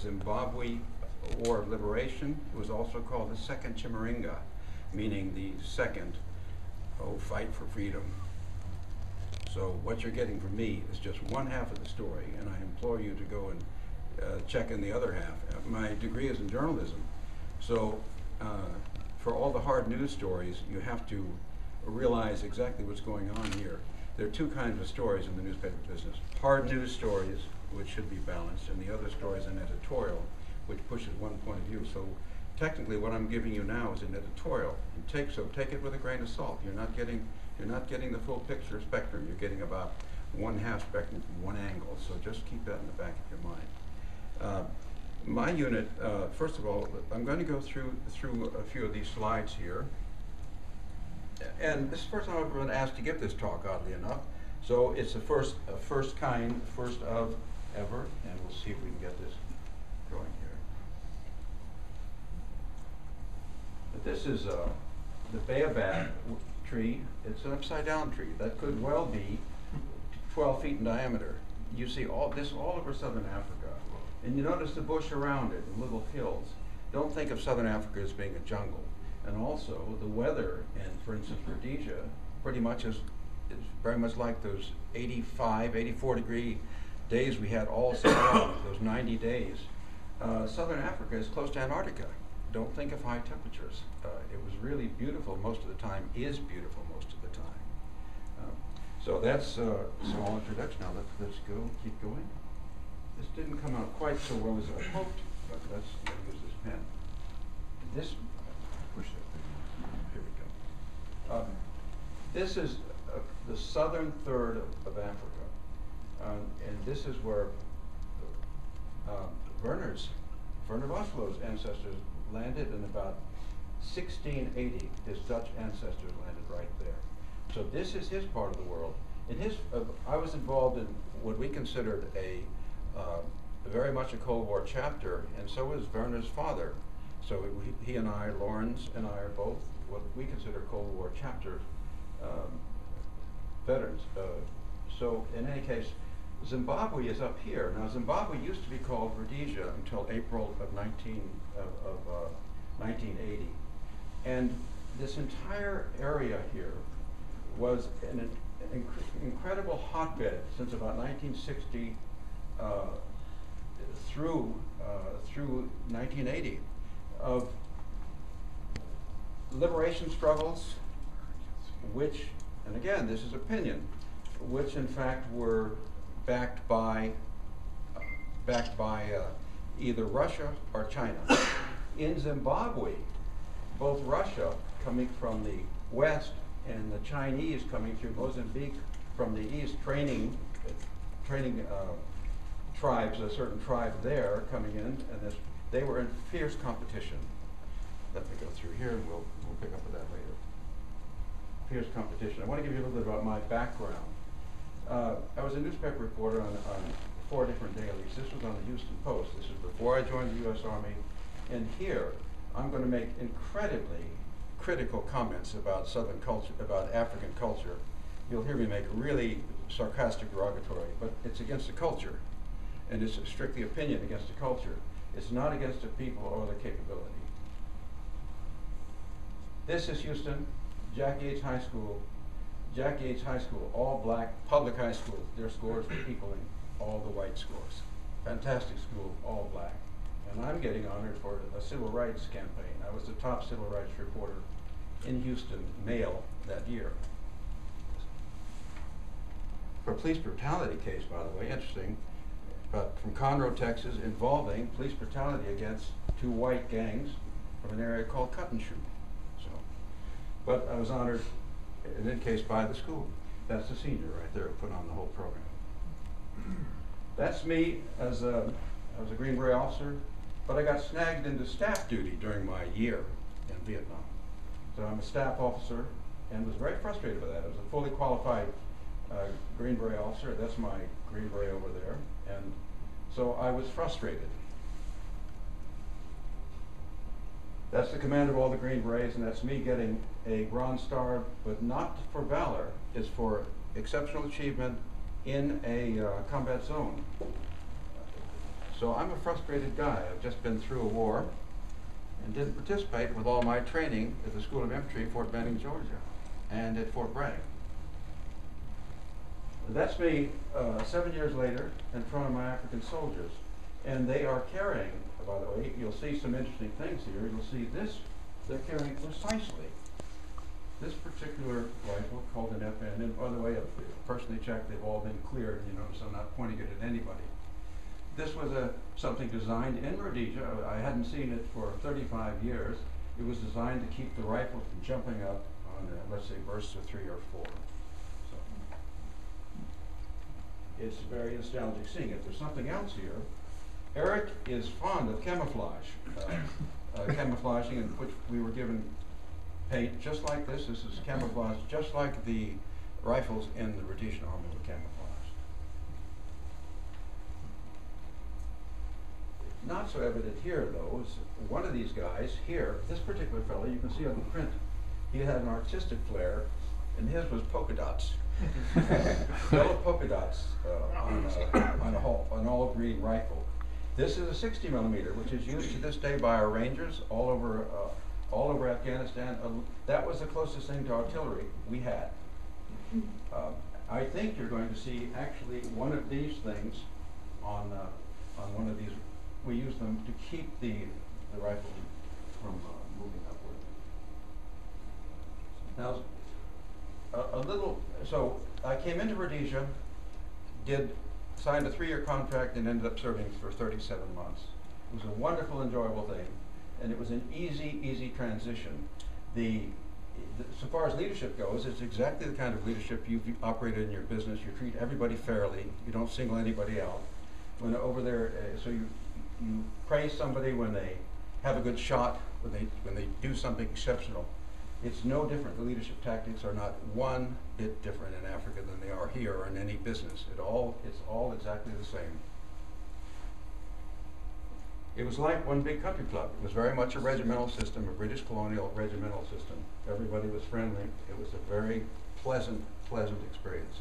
Zimbabwe War of Liberation. It was also called the Second Chimurenga, meaning the second, oh, fight for freedom. So what you're getting from me is just one half of the story, and I implore you to go and uh, check in the other half. My degree is in journalism, so uh, for all the hard news stories, you have to realize exactly what's going on here. There are two kinds of stories in the newspaper business. Hard news stories, which should be balanced, and the other story is an editorial, which pushes one point of view. So technically, what I'm giving you now is an editorial. Take, so take it with a grain of salt. You're not getting, you're not getting the full picture spectrum. You're getting about one half spectrum from one angle. So just keep that in the back of your mind. Uh, my unit, uh, first of all, I'm going to go through through a few of these slides here. And this is the first time I've been asked to give this talk, oddly enough. So it's the first, uh, first kind, first of ever, and we'll see if we can get this going here. But this is uh, the baobab tree. It's an upside down tree that could well be 12 feet in diameter. You see all this all over southern Africa. And you notice the bush around it, the little hills. Don't think of southern Africa as being a jungle. And also, the weather in, for instance, Rhodesia, pretty much is, is very much like those 85, 84 degree days we had all summer those 90 days. Uh, southern Africa is close to Antarctica. Don't think of high temperatures. Uh, it was really beautiful most of the time, is beautiful most of the time. Um, so that's uh, a small introduction. Now let's, let's go, keep going. This didn't come out quite so well as I hoped, but let's use this pen. This, push that. Here we go. Um, this is uh, the southern third of, of Africa, um, and this is where um, Werner's, Werner Vosloo's ancestors landed in about 1680. His Dutch ancestors landed right there. So this is his part of the world. In his, uh, I was involved in what we considered a uh, very much a Cold War chapter, and so was Werner's father. So he and I, Lawrence and I, are both what we consider Cold War chapter um, veterans. Uh, so in any case, Zimbabwe is up here. Now Zimbabwe used to be called Rhodesia until April of 19 of, of uh, 1980, and this entire area here was an, an inc- incredible hotbed since about 1960 uh, through uh, through 1980 of liberation struggles, which, and again, this is opinion, which in fact were backed by backed by uh, either Russia or China. In Zimbabwe, both Russia coming from the west and the Chinese coming through Mozambique from the east, training training uh, tribes, a certain tribe there coming in, and this, they were in fierce competition. Let me go through here, and we'll we'll pick up with that later. Fierce competition. I want to give you a little bit about my background. Uh, I was a newspaper reporter on, on four different dailies. This was on the Houston Post. This is before I joined the U.S. Army. And here, I'm going to make incredibly critical comments about Southern culture, about African culture. You'll hear me make really sarcastic, derogatory, but it's against the culture, and it's strictly opinion against the culture. It's not against the people or their capability. This is Houston, Jackie H. High School. Jack Yates High School, all black public high school. Their scores were equaling all the white scores. Fantastic school, all black. And I'm getting honored for a civil rights campaign. I was the top civil rights reporter in Houston, male, that year. For a police brutality case, by the way, interesting, but from Conroe, Texas, involving police brutality against two white gangs from an area called Cut and Shoot. So, but I was honored in that case by the school. That's the senior right there who put on the whole program. That's me as a, I was a Green Beret officer, but I got snagged into staff duty during my year in Vietnam. So I'm a staff officer and was very frustrated by that. I was a fully qualified uh, Green Beret officer. That's my Green Beret over there. And so I was frustrated. That's the commander of all the Green Berets, and that's me getting a Bronze Star, but not for valor, it's for exceptional achievement in a uh, combat zone. So I'm a frustrated guy. I've just been through a war and didn't participate with all my training at the School of Infantry, Fort Benning, Georgia, and at Fort Bragg. That's me uh, seven years later in front of my African soldiers. And they are carrying, by the way, you'll see some interesting things here. You'll see this, they're carrying precisely this particular rifle called an FN. And by the way, I've personally checked, they've all been cleared. You notice I'm not pointing it at anybody. This was a, something designed in Rhodesia. I hadn't seen it for 35 years. It was designed to keep the rifle from jumping up on, uh, let's say, bursts of three or four. So it's very nostalgic seeing it. There's something else here. Eric is fond of camouflage, uh, uh, camouflaging, in which we were given paint just like this. This is camouflage, just like the rifles in the Rhodesian army were camouflaged. Not so evident here, though, is one of these guys here, this particular fellow, you can see on the print, he had an artistic flair, and his was polka dots. Yellow polka dots uh, on, a, on a whole, an olive green rifle. This is a 60 millimeter, which is used to this day by our rangers all over, uh, all over Afghanistan. Uh, that was the closest thing to artillery we had. Um, I think you're going to see actually one of these things on, uh, on one of these. We use them to keep the, the rifle from uh, moving upward. Now, a, a little, so I came into Rhodesia, did, signed a three-year contract and ended up serving for thirty-seven months. It was a wonderful, enjoyable thing, and it was an easy, easy transition. The, the, so far as leadership goes, it's exactly the kind of leadership you've operated in your business. You treat everybody fairly, you don't single anybody out. When over there, uh, so you, you praise somebody when they have a good shot, when they, when they do something exceptional. It's no different. The leadership tactics are not one bit different in Africa than they are here or in any business. It all, it's all exactly the same. It was like one big country club. It was very much a regimental system, a British colonial regimental system. Everybody was friendly. It was a very pleasant, pleasant experience.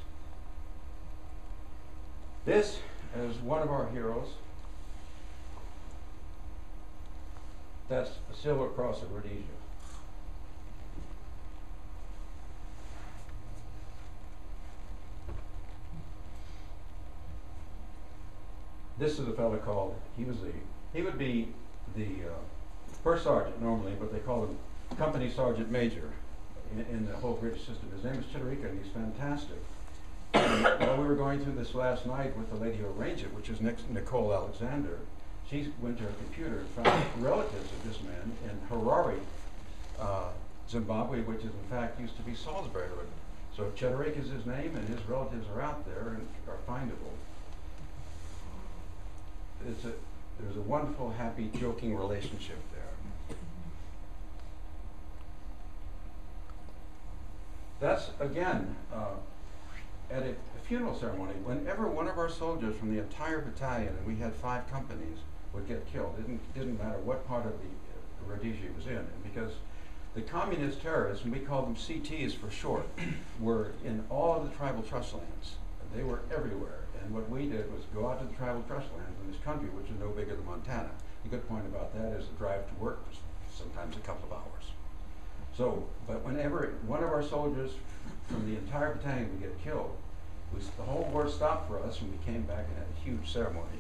This is one of our heroes. That's Silver Cross of Rhodesia. This is a fellow called, he was the, he would be the uh, first sergeant normally, but they call him company sergeant major in, in the whole British system. His name is Chitterika and he's fantastic. And while we were going through this last night with the lady who arranged it, which is Nicole Alexander, she went to her computer and found relatives of this man in Harare, uh, Zimbabwe, which is in fact used to be Salisbury. So Chitterika is his name and his relatives are out there and are findable it's a, there's a wonderful, happy, joking relationship there. That's, again, uh, at a, a funeral ceremony, whenever one of our soldiers from the entire battalion, and we had five companies, would get killed, it didn't, didn't matter what part of the uh, Rhodesia he was in, because the communist terrorists, and we call them CTs for short, were in all of the tribal trust lands. They were everywhere. And what we did was go out to the tribal trust lands in this country, which is no bigger than Montana. The good point about that is the drive to work was sometimes a couple of hours. So, but whenever one of our soldiers from the entire battalion would get killed, was the whole war stopped for us and we came back and had a huge ceremony.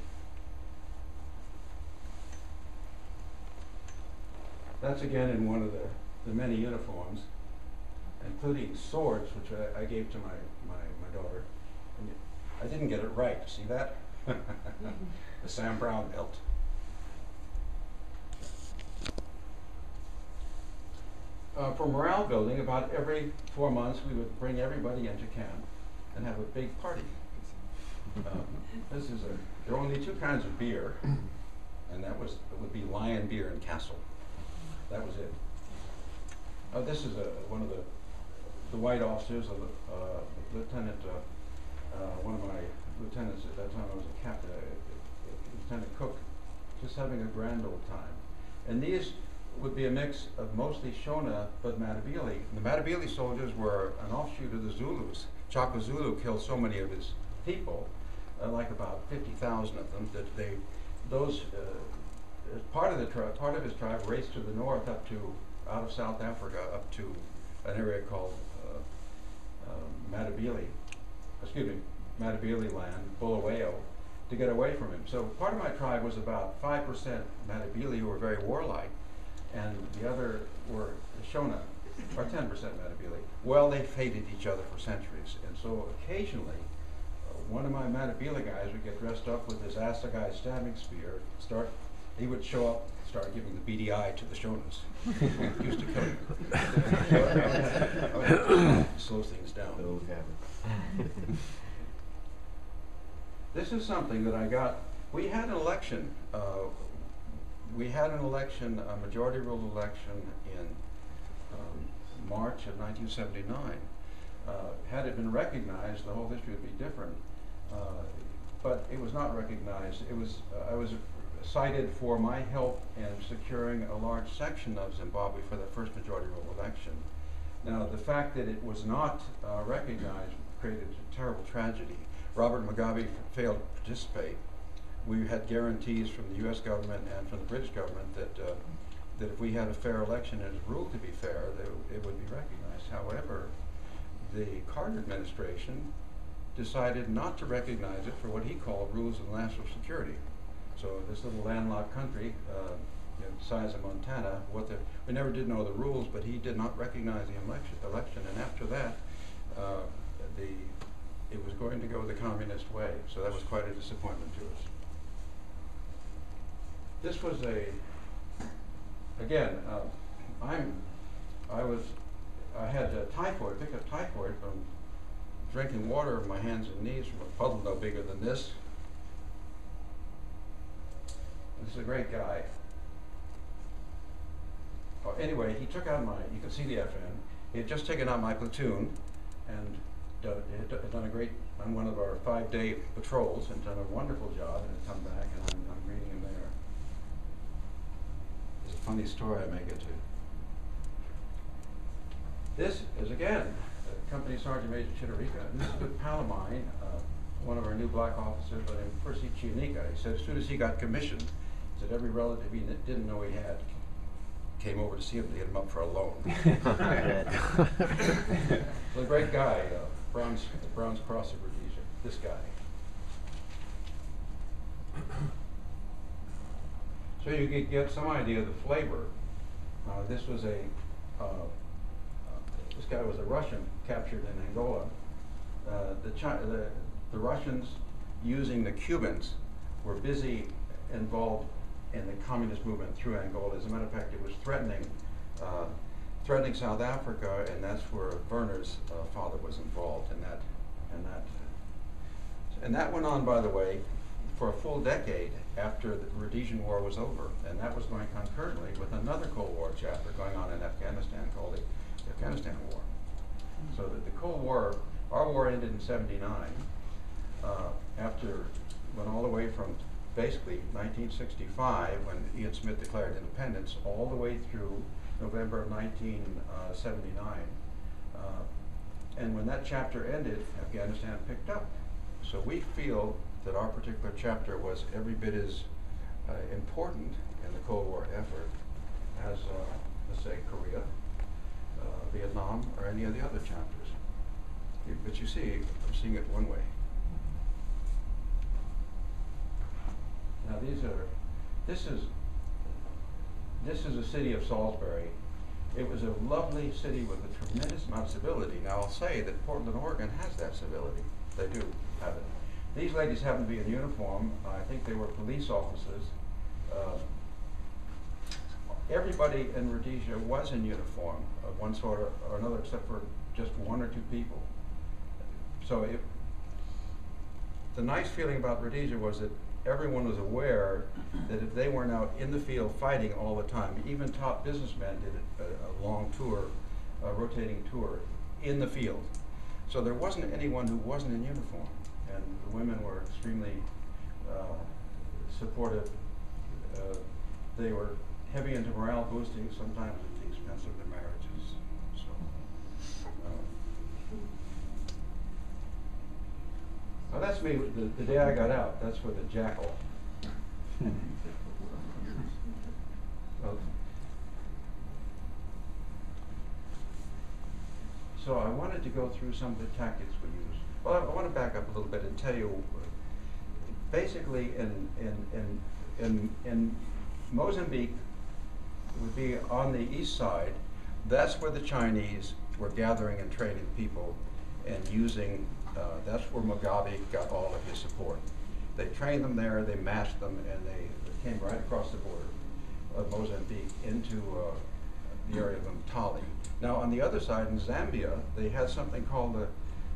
That's again in one of the, the many uniforms, including swords, which I, I gave to my, my, my daughter. I didn't get it right. See that? the Sam Browne belt. Uh, for morale building, about every four months, we would bring everybody into camp and have a big party. Um, this is a, there are only two kinds of beer, and that was, it would be Lion Beer and Castle. That was it. Uh, this is a, one of the, the white officers, of the, uh, Lieutenant uh, one of my lieutenants at that time, I was a captain, uh, uh, Lieutenant Cook, just having a grand old time. And these would be a mix of mostly Shona, but Matabele. The Matabele soldiers were an offshoot of the Zulus. Chaka Zulu killed so many of his people, uh, like about 50,000 of them, that they those, uh, part of the tribe, part of his tribe raced to the north up to, out of South Africa, up to an area called, uh, um, Matabele, excuse me, Matabele land, Bulawayo, to get away from him. So part of my tribe was about five percent Matabele who were very warlike, and the other were Shona, or ten percent Matabele. Well, they hated each other for centuries, and so occasionally, uh, one of my Matabele guys would get dressed up with his assegai stabbing spear, start, he would show up, start giving the beady eye to the Shonas. Used to kill him. So I would I would Slow things down. Those habits. This is something that I got, we had an election, uh, we had an election, a majority rule election in, um, March of nineteen seventy-nine. Uh, had it been recognized, the whole history would be different, uh, but it was not recognized. It was, uh, I was cited for my help in securing a large section of Zimbabwe for the first majority rule election. Now, the fact that it was not uh, recognized created a terrible tragedy. Robert Mugabe failed to participate. We had guarantees from the U.S. government and from the British government that uh, that if we had a fair election and it was ruled to be fair, that it would be recognized. However, the Carter administration decided not to recognize it for what he called rules of national security. So this little landlocked country, uh, you know, size of Montana, what the, we never did know the rules, but he did not recognize the election, election. And after that, uh, the, it was going to go the communist way. So that was quite a disappointment to us. This was a, again, uh, I'm, I was, I had typhoid, picked up typhoid from drinking water in my hands and knees from a puddle no bigger than this. This is a great guy. Anyway, he took out my, you can see the FN. He had just taken out my platoon and done, had done a great, on one of our five-day patrols and done a wonderful job and had come back and I'm, I'm reading him there. It's a funny story I may get to. This is again, Company Sergeant Major Chitterika. This is a good pal of mine, uh, one of our new black officers, but in first he Chianika. He said as soon as he got commissioned, he said every relative he didn't know he had came over to see him to get him up for a loan. Well, a great guy, uh, Browns, Bronze Cross of Rhodesia, this guy. So you get, get some idea of the flavor. Uh, this was a, uh, uh, this guy was a Russian captured in Angola. Uh, the, the, the Russians, using the Cubans, were busy involved in the communist movement through Angola. As a matter of fact, it was threatening, uh, threatening South Africa, and that's where Werner's uh, father was involved in that, in that. And that went on, by the way, for a full decade after the Rhodesian War was over, and that was going concurrently with another Cold War chapter going on in Afghanistan called the Afghanistan War. So that the Cold War, our war ended in '79, uh, after went all the way from basically 1965 when Ian Smith declared independence, all the way through November of 1979. Uh, and when that chapter ended, Afghanistan picked up. So we feel that our particular chapter was every bit as uh, important in the Cold War effort as, uh, let's say, Korea, uh, Vietnam, or any of the other chapters. But you see, I'm seeing it one way. Now these are, this is, this is the city of Salisbury. It was a lovely city with a tremendous amount of civility. Now I'll say that Portland, Oregon has that civility. They do have it. These ladies happen to be in uniform. I think they were police officers. Uh, Everybody in Rhodesia was in uniform of one sort or- or another, except for just one or two people. So it, the nice feeling about Rhodesia was that everyone was aware that if they weren't out in the field fighting all the time, even top businessmen did a, a long tour, a rotating tour in the field. So there wasn't anyone who wasn't in uniform, and the women were extremely uh, supportive. Uh, they were heavy into morale boosting, sometimes at the expense of their marriages. So. um, Now that's me, the, the day I got out, that's where the jackal Well, So I wanted to go through some of the tactics we use. Well, I, I want to back up a little bit and tell you, basically in, in, in, in, in Mozambique, would be on the east side, that's where the Chinese were gathering and training people and using, that's where Mugabe got all of his support. They trained them there, they massed them, and they came right across the border of Mozambique into uh, the area of Mtali. Now, on the other side, in Zambia, they had something called the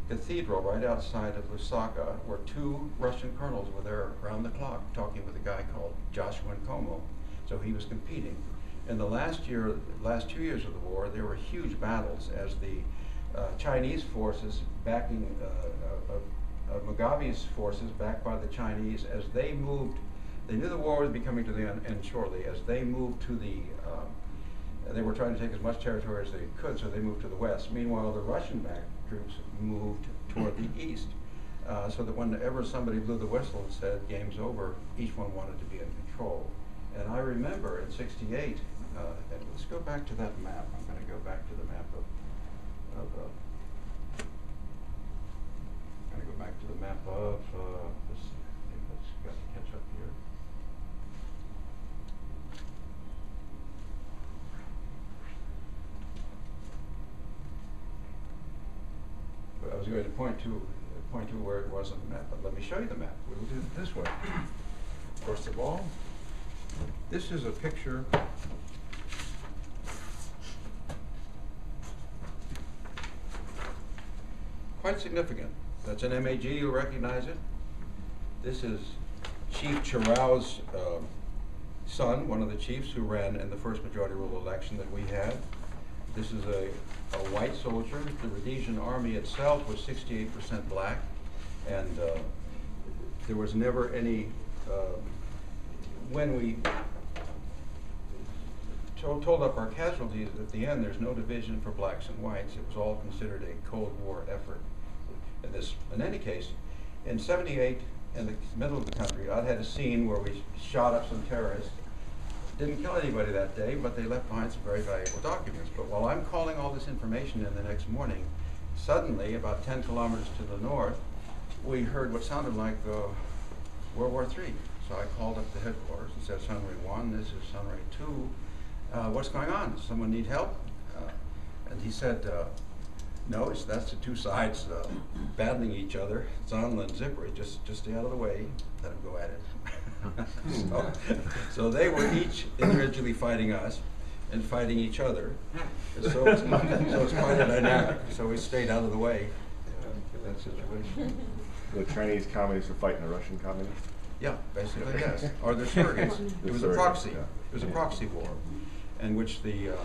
cathedral right outside of Lusaka, where two Russian colonels were there around the clock talking with a guy called Joshua Nkomo. So he was competing. In the last year, last two years of the war, there were huge battles as the uh, Chinese forces backing uh, uh, uh, Mugabe's forces, backed by the Chinese, as they moved, they knew the war was becoming to the end, shortly, as they moved to the um, they were trying to take as much territory as they could, so they moved to the west. Meanwhile, the Russian-backed troops moved toward the east, uh, so that whenever somebody blew the whistle and said, game's over, each one wanted to be in control. And I remember in 68, uh, and let's go back to that map. I'm going to go back to the map of, of uh, to go back to the map of, uh, let's got to catch up here. But I was going to point to, point to where it was on the map, but let me show you the map. We'll do it this way. First of all, this is a picture quite significant. That's an MAG, you'll recognize it. This is Chief Chirau's um, son, one of the chiefs who ran in the first majority rule election that we had. This is a, a white soldier. The Rhodesian army itself was 68% black, and uh, there was never any, uh, when we told up our casualties at the end, there's no division for blacks and whites. It was all considered a Cold War effort. In this, in any case, in 78, in the middle of the country, I'd had a scene where we shot up some terrorists. Didn't kill anybody that day, but they left behind some very valuable documents. But while I'm calling all this information in the next morning, suddenly, about 10 kilometers to the north, we heard what sounded like uh, World War III. So I called up the headquarters and said, Sunray 1, this is Sunray 2. Uh, what's going on? Does someone need help? Uh, and he said, no, it's, that's the two sides uh, battling each other. Zanla and Zipra, just, just stay out of the way, let them go at it. so, so they were each individually fighting us and fighting each other. And so, it's, so it's quite a dynamic. So we stayed out of the way in that situation. The Chinese communists are fighting the Russian communists? Yeah, basically, yes. Or the surrogates. It was a proxy. It was a proxy war in which the, uh,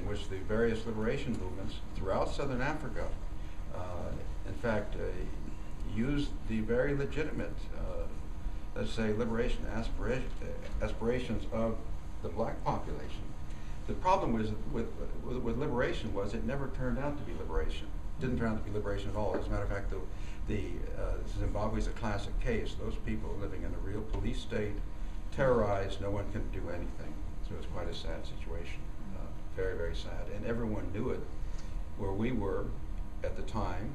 in which the various liberation movements throughout southern Africa, uh, in fact, uh, used the very legitimate, uh, let's say, liberation aspiration, uh, aspirations of the black population. The problem was with, with, with liberation was it never turned out to be liberation. It Didn't turn out to be liberation at all. As a matter of fact, the, the uh, Zimbabwe is a classic case. Those people living in a real police state, terrorized, no one can do anything. So it's quite a sad situation, very, very sad. And everyone knew it where we were at the time.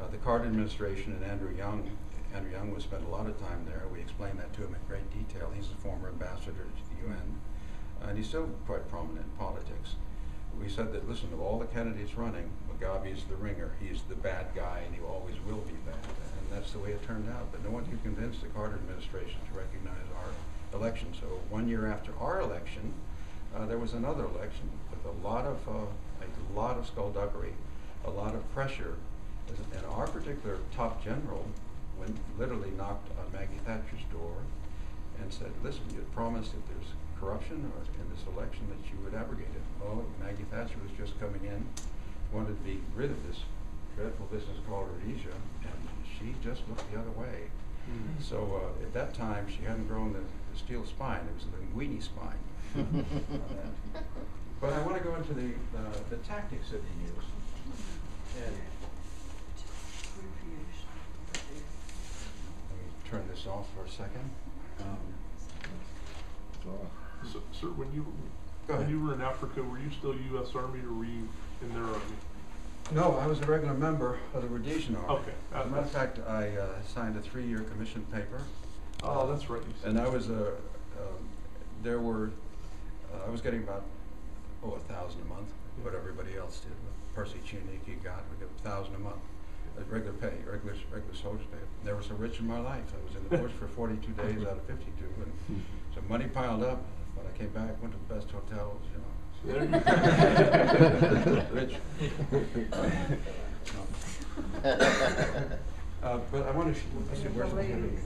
Uh, the Carter administration and Andrew Young, Andrew Young would spend a lot of time there. We explained that to him in great detail. He's a former ambassador to the UN, and he's still quite prominent in politics. We said that, listen, of all the candidates running, Mugabe is the ringer. He's the bad guy, and he always will be bad. And that's the way it turned out. But no one could convince the Carter administration to recognize our election. So one year after our election, uh, there was another election with a lot of uh, a lot of skullduggery, a lot of pressure, and our particular top general went literally knocked on Maggie Thatcher's door and said, "Listen, you had promised if there's corruption or in this election that you would abrogate it." Well, Maggie Thatcher was just coming in, wanted to be rid of this dreadful business called Rhodesia, and she just looked the other way. Hmm. So uh, at that time, she hadn't grown the, the steel spine; it was the linguini spine. On that. But I want to go into the, the, the tactics that he used. And let me turn this off for a second. Um, So, So, sir, when you, when you were in Africa, were you still U.S. Army or were you in their army? No, I was a regular member of the Rhodesian Army. Okay. As a matter of fact, I uh, signed a three-year commission paper. Oh, that's right. You said And I was a, um, there were, uh, I was getting about, oh, a thousand a month, what everybody else did. Percy Chianiki got, we got a thousand a month, uh, regular pay, regular, regular soldier pay. Never so rich in my life. I was in the bush for forty-two days out of fifty-two, and so money piled up. When I came back, went to the best hotels, you know. There Rich. Uh, but I want to, let's see, where's my hand?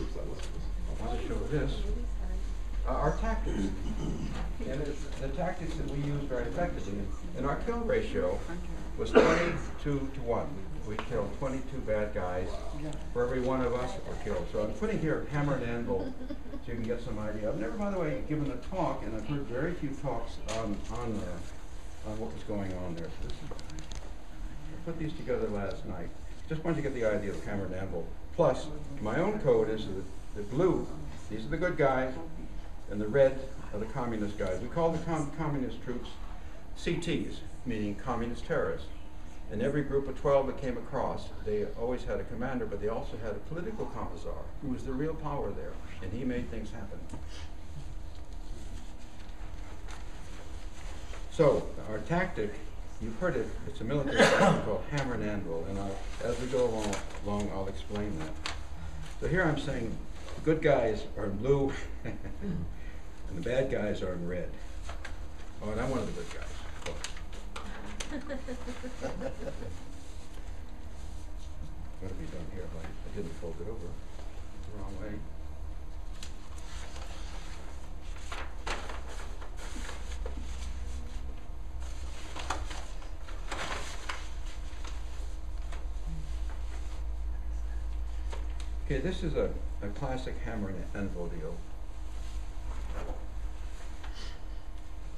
Oops, that wasn't this. I want to show this. Uh, our tactics. And it's the tactics that we use very effectively. And our kill ratio was twenty-two to one. We killed twenty-two bad guys for every one of us that were killed. So I'm putting here hammer and anvil so you can get some idea. I've never, by the way, given a talk, and I've heard very few talks on, on, uh, on what was going on there. I put these together last night. Just wanted to get the idea of hammer and anvil. Plus, my own code is the, the blue, these are the good guys, and the red are the communist guys. We call the com- communist troops CTs, meaning communist terrorists. And every group of 12 that came across, they always had a commander, but they also had a political commissar who was the real power there, and he made things happen. So, our tactic, you've heard it, it's a military tactic called hammer and anvil, and I'll, as we go along, along, I'll explain that. So here I'm saying, the good guys are blue, and the bad guys are in red. Oh, and I'm one of the good guys. What have we done here? I I didn't fold it over. The Wrong way. Okay, this is a, a classic hammer and anvil deal.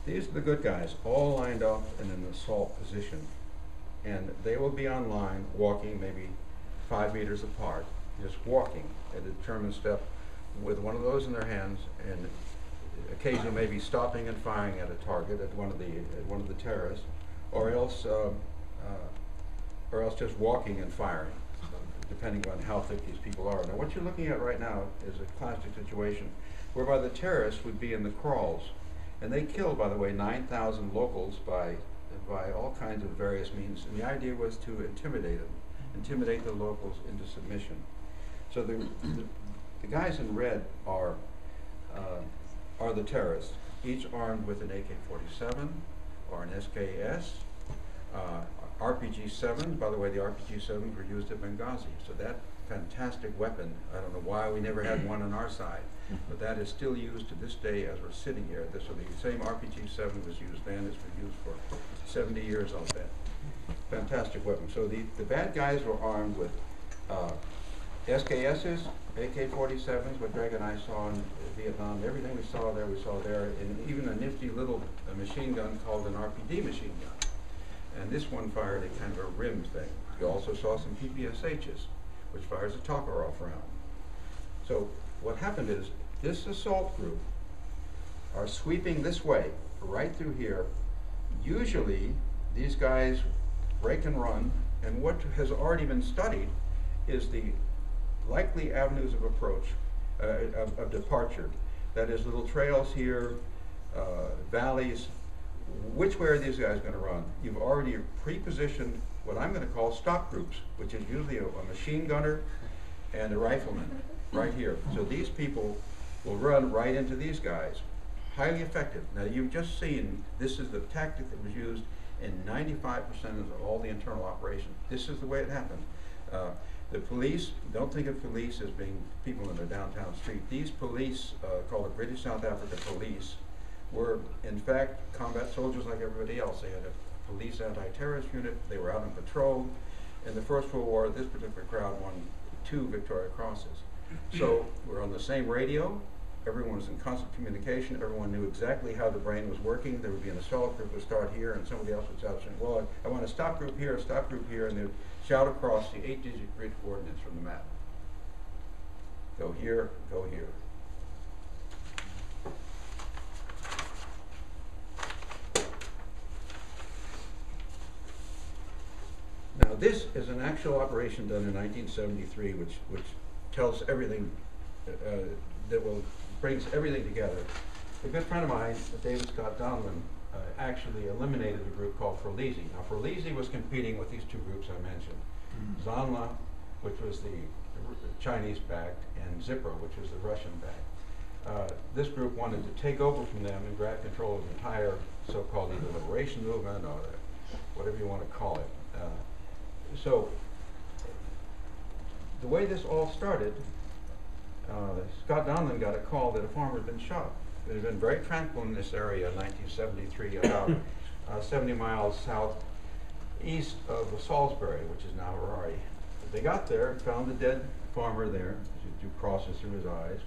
These are the good guys, all lined up in an assault position. And they will be on line, walking maybe five meters apart, just walking at a determined step with one of those in their hands and occasionally maybe stopping and firing at a target at one of the, at one of the terrorists, or else, uh, uh, or else just walking and firing, depending on how thick these people are. Now, what you're looking at right now is a classic situation whereby the terrorists would be in the kraals. And they killed, by the way, 9,000 locals by, by all kinds of various means. And the idea was to intimidate them, intimidate the locals into submission. So the, the, the guys in red are, uh, are the terrorists, each armed with an AK-47 or an SKS, uh, RPG-7. By the way, the RPG-7s were used at Benghazi. So that fantastic weapon, I don't know why we never had one on our side, but that is still used to this day as we're sitting here. This, so the same RPG-7 was used then, it's been used for 70 years, I'll bet. Fantastic weapon. So the, the bad guys were armed with uh, SKSs, AK-47s, what Greg and I saw in Vietnam, everything we saw there, we saw there, and even a nifty little uh, machine gun called an RPD machine gun. And this one fired a kind of a rimmed thing. You also saw some PPSHs, which fires a Tokarev round. So what happened is, this assault group are sweeping this way, right through here. Usually, these guys break and run, and what has already been studied is the likely avenues of approach, uh, of, of departure. That is, little trails here, uh, valleys. Which way are these guys going to run? You've already pre-positioned what I'm going to call stop groups, which is usually a, a machine gunner and a rifleman right here. So these people will run right into these guys. Highly effective. Now you've just seen this is the tactic that was used in 95% of all the internal operations. This is the way it happened. Uh, the police, don't think of police as being people in the downtown street. These police, uh, called the British South Africa Police, were in fact combat soldiers like everybody else. They had a police anti-terrorist unit. They were out on patrol. In the First World War, this particular crowd won two Victoria Crosses. So we're on the same radio. Everyone was in constant communication. Everyone knew exactly how the brain was working. There would be an assault group would start here, and somebody else would shout, saying, "Well, I, I want a stop group here, a stop group here," and they would shout across the eight-digit grid coordinates from the map. go here, go here. Now, this is an actual operation done in nineteen seventy-three, which, which tells everything, uh, that will, brings everything together. A good friend of mine, David Scott Donlin, uh, actually eliminated a group called Frolizi. Now, Frolizi was competing with these two groups I mentioned. Zanla, which was the Chinese backed, and Zipra, which was the Russian backed. Uh, this group wanted to take over from them and grab control of the entire so-called either liberation movement or the, whatever you want to call it. Uh, so, the way this all started, uh, Scott Donlin got a call that a farmer had been shot. It had been very tranquil in this area in 1973, about uh, 70 miles southeast of Salisbury, which is now Harare. They got there found the dead farmer there, drew crosses through his eyes.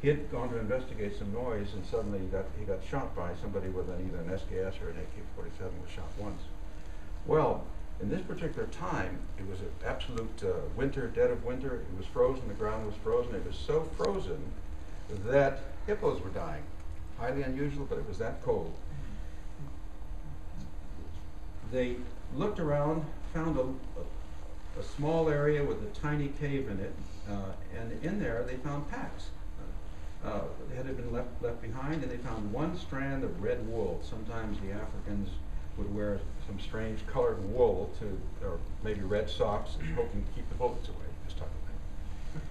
He had gone to investigate some noise, and suddenly he got, he got shot by somebody with an, either an SKS or an AK-47 was shot once. Well, in this particular time, it was an absolute uh, winter, dead of winter. It was frozen. The ground was frozen. It was so frozen that hippos were dying. Highly unusual, but it was that cold. They looked around, found a, a, small area with a tiny cave in it, uh, and in there they found packs. Uh, they had been left, left behind, and they found one strand of red wool. Sometimes the Africans would wear some strange colored wool to, or maybe red socks, hoping to keep the bullets away, this type of thing.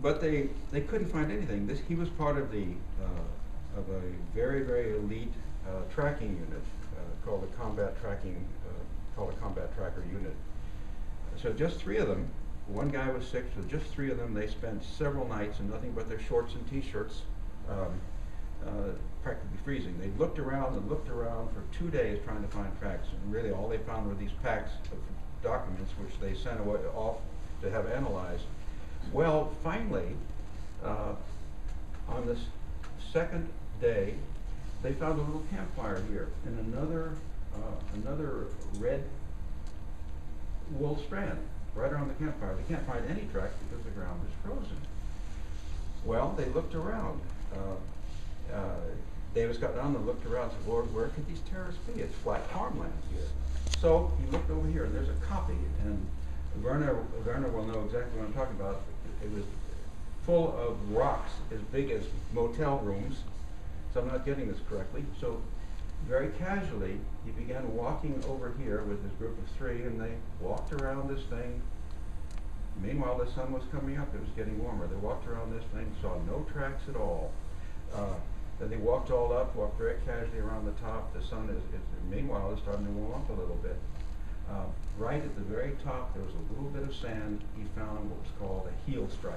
But they, they couldn't find anything. This, he was part of the, uh, of a very, very elite uh, tracking unit uh, called the Combat Tracking, uh, called a Combat Tracker Unit. So just three of them, one guy was sick, so just three of them, they spent several nights in nothing but their shorts and t-shirts, um, uh, practically freezing. They looked around and looked around for two days trying to find tracks, and really all they found were these packs of documents which they sent away, off to have analyzed. Well, finally, uh, on this second day, they found a little campfire here and another, uh, another red wool strand right around the campfire. They can't find any tracks because the ground is frozen. Well, they looked around. Uh, uh, Davis got down and looked around and said, Lord, where could these terrorists be? It's flat farmland here. So he looked over here and there's a kopje and Werner, Werner will know exactly what I'm talking about. It was full of rocks as big as motel rooms. So I'm not getting this correctly. So very casually, he began walking over here with his group of three, and they walked around this thing. Meanwhile, the sun was coming up. It was getting warmer. They walked around this thing, saw no tracks at all. Uh, then they walked all up, walked very casually around the top. The sun is, is meanwhile, it's starting to warm up a little bit. Uh, right at the very top, there was a little bit of sand. He found what was called a heel strike,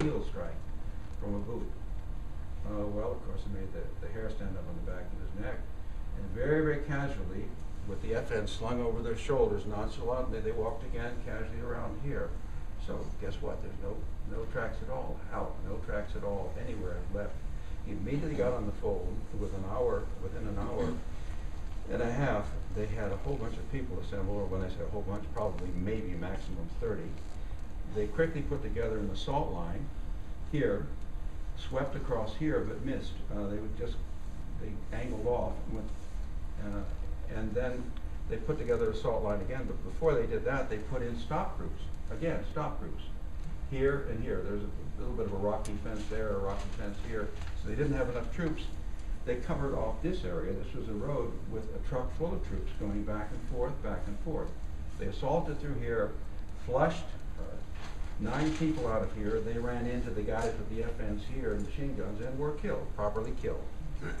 a heel strike from a boot. Uh, well, of course, it made the, the hair stand up on the back of his neck. And very, very casually, with the FN slung over their shoulders, nonchalantly, they walked again casually around here. So guess what? There's no, no tracks at all out, no tracks at all anywhere left. He immediately got on the phone with an hour, within an hour and a half, they had a whole bunch of people assembled, or when I say a whole bunch, probably maybe maximum thirty. They quickly put together an assault line here, swept across here, but missed. Uh, they would just, they angled off, and went, uh, and then they put together assault line again, but before they did that, they put in stop groups, again, stop groups, here and here. There's a little bit of a rocky fence there, a rocky fence here, they didn't have enough troops. They covered off this area, this was a road with a truck full of troops going back and forth, back and forth. They assaulted through here, flushed uh, nine people out of here, they ran into the guys with the FNs here and machine guns and were killed, properly killed.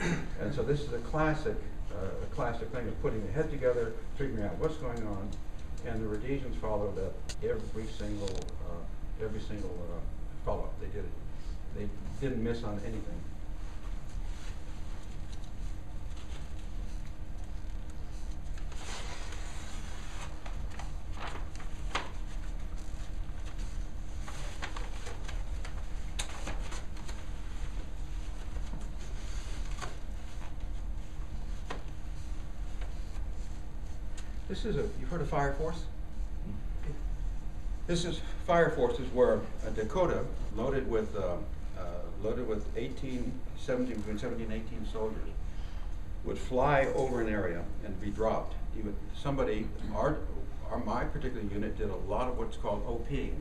And so this is a classic, uh, a classic thing of putting the head together, figuring out what's going on, and the Rhodesians followed up every single, uh, every single uh, follow-up. They did it. They didn't miss on anything. This is a, you've heard of Fire Force? This is fire forces where a Dakota loaded with, uh, uh, loaded with 18, 17, between 17 and 18 soldiers would fly over an area and be dropped. Would, somebody, our, our, my particular unit did a lot of what's called OPing.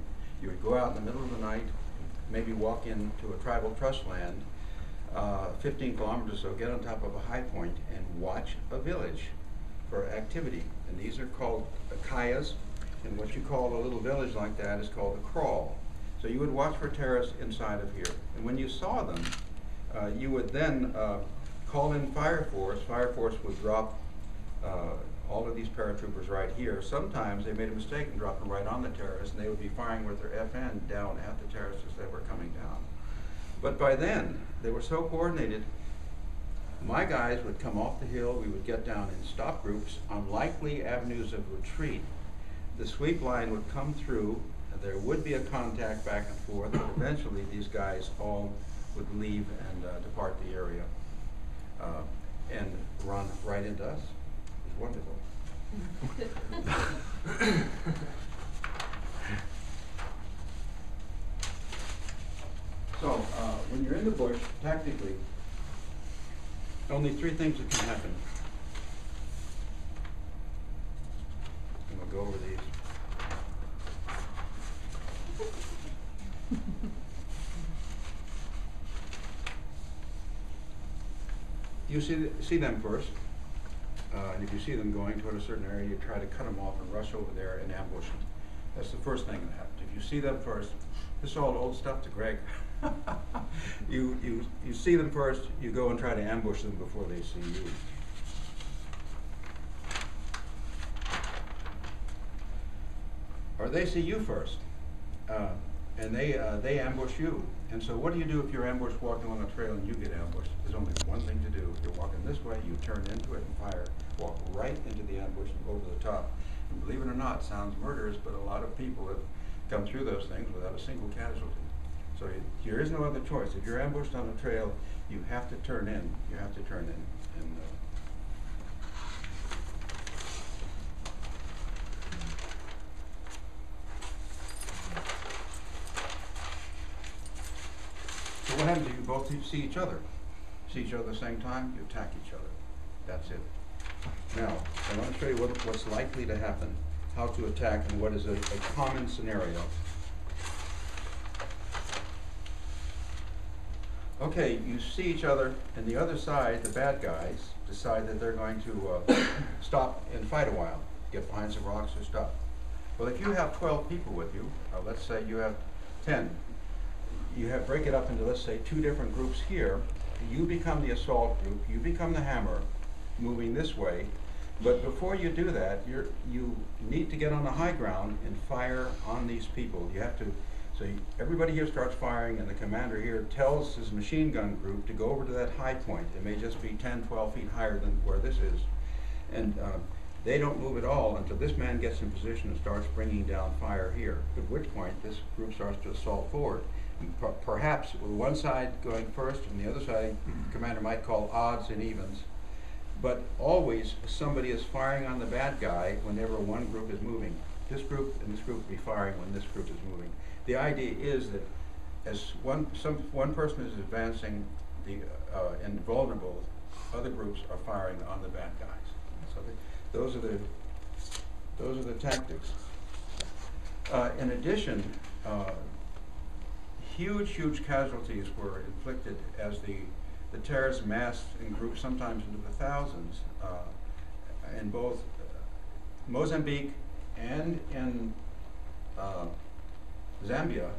You would go out in the middle of the night, maybe walk into a tribal trust land, uh, 15 kilometers or so, get on top of a high point and watch a village for activity. And these are called kayas, and what you call a little village like that is called a kraal. So you would watch for terrorists inside of here. And when you saw them, uh, you would then uh, call in fire force. Fire force would drop uh, all of these paratroopers right here. Sometimes they made a mistake and dropped them right on the terrorists, and they would be firing with their FN down at the terrorists as they were coming down. But by then, they were so coordinated, my guys would come off the hill, we would get down in stop groups on likely avenues of retreat. The sweep line would come through, there would be a contact back and forth, but eventually these guys all would leave and uh, depart the area uh, and run right into us. It was wonderful. So, uh, when you're in the bush, tactically, only three things that can happen. And we'll go over these. You see, th- see them first, uh, and if you see them going toward a certain area, you try to cut them off and rush over there and ambush them. That's the first thing that happens. If you see them first, this is all old stuff to Greg. You, you, you see them first, you go and try to ambush them before they see you. Or they see you first, uh, and they, uh, they ambush you. And so what do you do if you're ambushed walking along a trail and you get ambushed? There's only one thing to do. If you're walking this way, you turn into it and fire, walk right into the ambush and go over the top. And believe it or not, sounds murderous, but a lot of people have come through those things without a single casualty. So there is no other choice. If you're ambushed on a trail, you have to turn in. You have to turn in. And uh, so what happens you both see each other? See each other at the same time, you attack each other. That's it. Now, I want to show you what, what's likely to happen, how to attack, and what is a, a common scenario. Okay, you see each other, and the other side, the bad guys, decide that they're going to uh, stop and fight a while, get behind some rocks or stuff. Well, if you have twelve people with you, or let's say you have ten, you have, break it up into, let's say, two different groups here. You become the assault group, you become the hammer, moving this way. But before you do that, you're, you need to get on the high ground and fire on these people. You have to, so everybody here starts firing and the commander here tells his machine gun group to go over to that high point. It may just be 10, 12 feet higher than where this is. And uh, they don't move at all until this man gets in position and starts bringing down fire here. At which point, this group starts to assault forward. Per- Perhaps with one side going first and the other side, commander might call odds and evens. But always, somebody is firing on the bad guy whenever one group is moving. This group and this group will be firing when this group is moving. The idea is that as one, some, one person is advancing, the, uh, vulnerable, other groups are firing on the bad guys. So the, those are the, those are the tactics. Uh, in addition, uh, huge, huge casualties were inflicted as the, the terrorists massed in groups, sometimes into the thousands, uh, in both Mozambique and in uh, Zambia.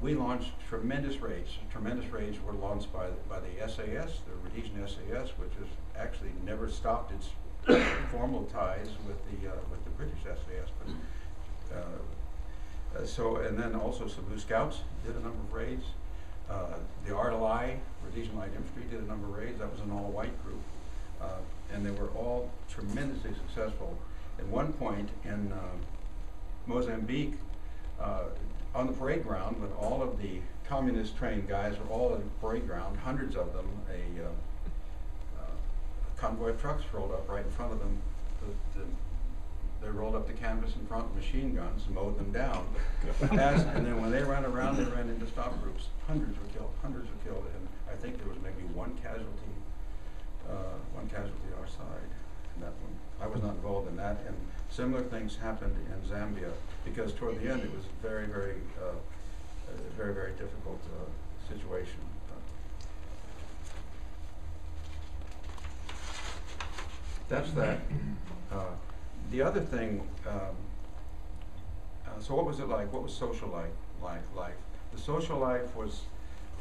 We launched tremendous raids. Tremendous raids were launched by, by the SAS, the Rhodesian SAS, which has actually never stopped its formal ties with the, uh, with the British SAS. But, uh, uh, so, and then also some Blue Scouts did a number of raids. Uh, the RLI, Rhodesian Light Infantry, did a number of raids. That was an all-white group. Uh, and they were all tremendously successful. At one point in uh, Mozambique, uh, on the parade ground, when all of the communist trained guys were all at the parade ground, hundreds of them, a, uh, uh, convoy of trucks rolled up right in front of them. The, the they rolled up the canvas in front with machine guns, and mowed them down. As, and then when they ran around, they ran into stop groups. Hundreds were killed, hundreds were killed, and I think there was maybe one casualty, uh, one casualty our side in that one. I was not involved in that, and similar things happened in Zambia, because toward the end, it was very, very, uh, a very, very difficult, uh, situation. That's that. Uh, the other thing, um, uh, so what was it like? What was social life, life, life? The social life was,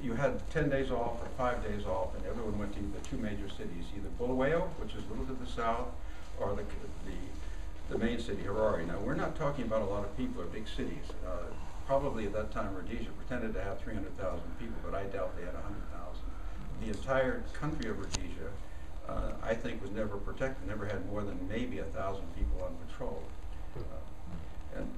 you had ten days off or five days off, and everyone went to the two major cities, either Bulawayo, which is a little to the south, or the, the, the main city, Harare. Now, we're not talking about a lot of people or big cities. Uh, probably at that time, Rhodesia pretended to have three hundred thousand people, but I doubt they had a hundred thousand. The entire country of Rhodesia, uh, I think was never protected, never had more than maybe a thousand people on patrol. Uh, And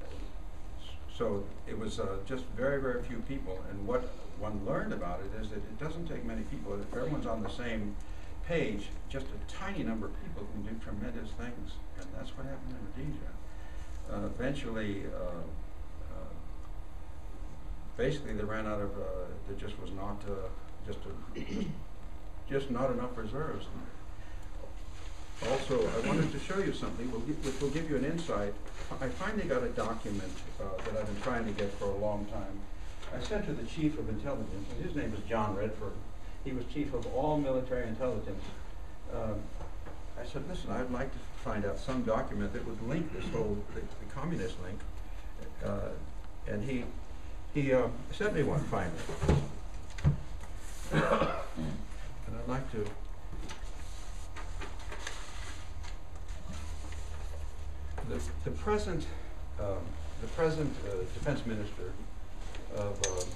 so it was uh, just very, very few people, and what one learned about it is that it doesn't take many people, if everyone's on the same page, just a tiny number of people can do tremendous things, and that's what happened in Rhodesia. Uh, eventually, uh, uh, basically they ran out of, uh, there just was not, uh, just a, just, not enough reserves. Also, I wanted to show you something, will gi- which will give you an insight. I finally got a document, that I've been trying to get for a long time. I sent to the chief of intelligence, and his name is John Redford. He was chief of all military intelligence. Um, I said, listen, I'd like to find out some document that would link this whole, the, the communist link. Uh, and he, he, uh, sent me one finally. And I'd like to. The, the present, um, the present, uh, defense minister of, um,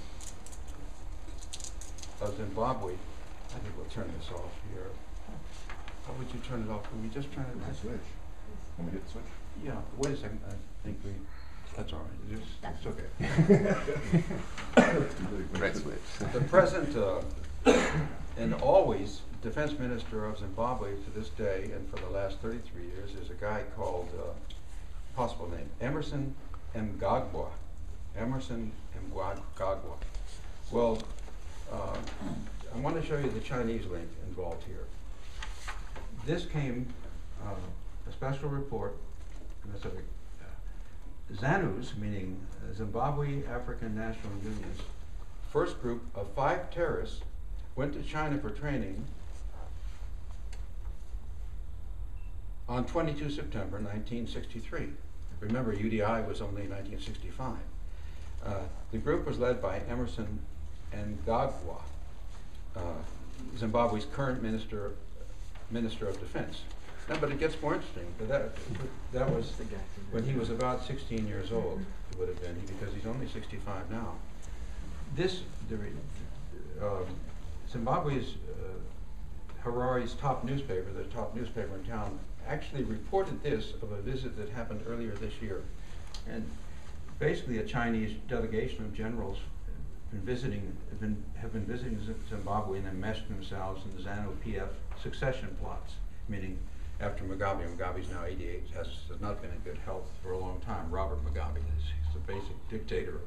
of Zimbabwe, I think we'll turn this off here. How would you turn it off? Can we just turn it the off? switch. Want me hit the switch? Yeah, wait a second, I think we, that's all right, it's, it's okay. Red switch. The present, uh, and always defense minister of Zimbabwe to this day and for the last thirty-three years is a guy called, uh, possible name, Emmerson Mnangagwa. Emmerson Mnangagwa. Well, uh, I want to show you the Chinese link involved here. This came, uh, a special report, and a, ZANU's, meaning uh, Zimbabwe African National Union's first group of five terrorists went to China for training on 22 September 1963. Remember, UDI was only 1965. Uh, the group was led by Emmerson Mnangagwa, uh, Zimbabwe's current minister, minister of defense. Now, but it gets more interesting. But that, that was when he was about 16 years old. It would have been because he's only 65 now. This, the, um, Zimbabwe's uh, Harare's top newspaper, the top newspaper in town, actually reported this of a visit that happened earlier this year. And basically, a Chinese delegation of generals been visiting, have been, have been visiting Zimbabwe and enmeshed themselves in the ZANU-PF succession plots, meaning after Mugabe, Mugabe's now 88, has, has not been in good health for a long time. Robert Mugabe is, he's the basic dictator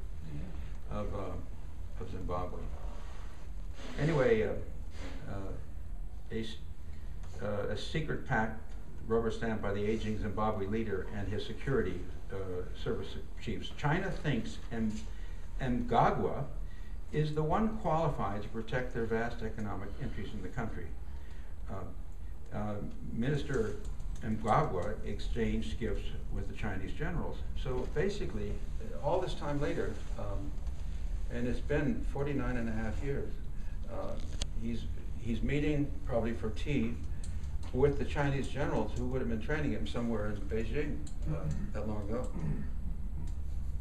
of, uh, of Zimbabwe. Anyway, uh, uh, a, uh, a secret pact rubber stamped by the aging Zimbabwe leader and his security uh, service chiefs. China thinks M- Mgagwa is the one qualified to protect their vast economic interests in the country. Uh, uh, Minister Mgagwa exchanged gifts with the Chinese generals. So basically, uh, all this time later, um, and it's been 49 and a half years, uh, he's, he's meeting probably for tea with the Chinese generals who would have been training him somewhere in Beijing uh, that long ago.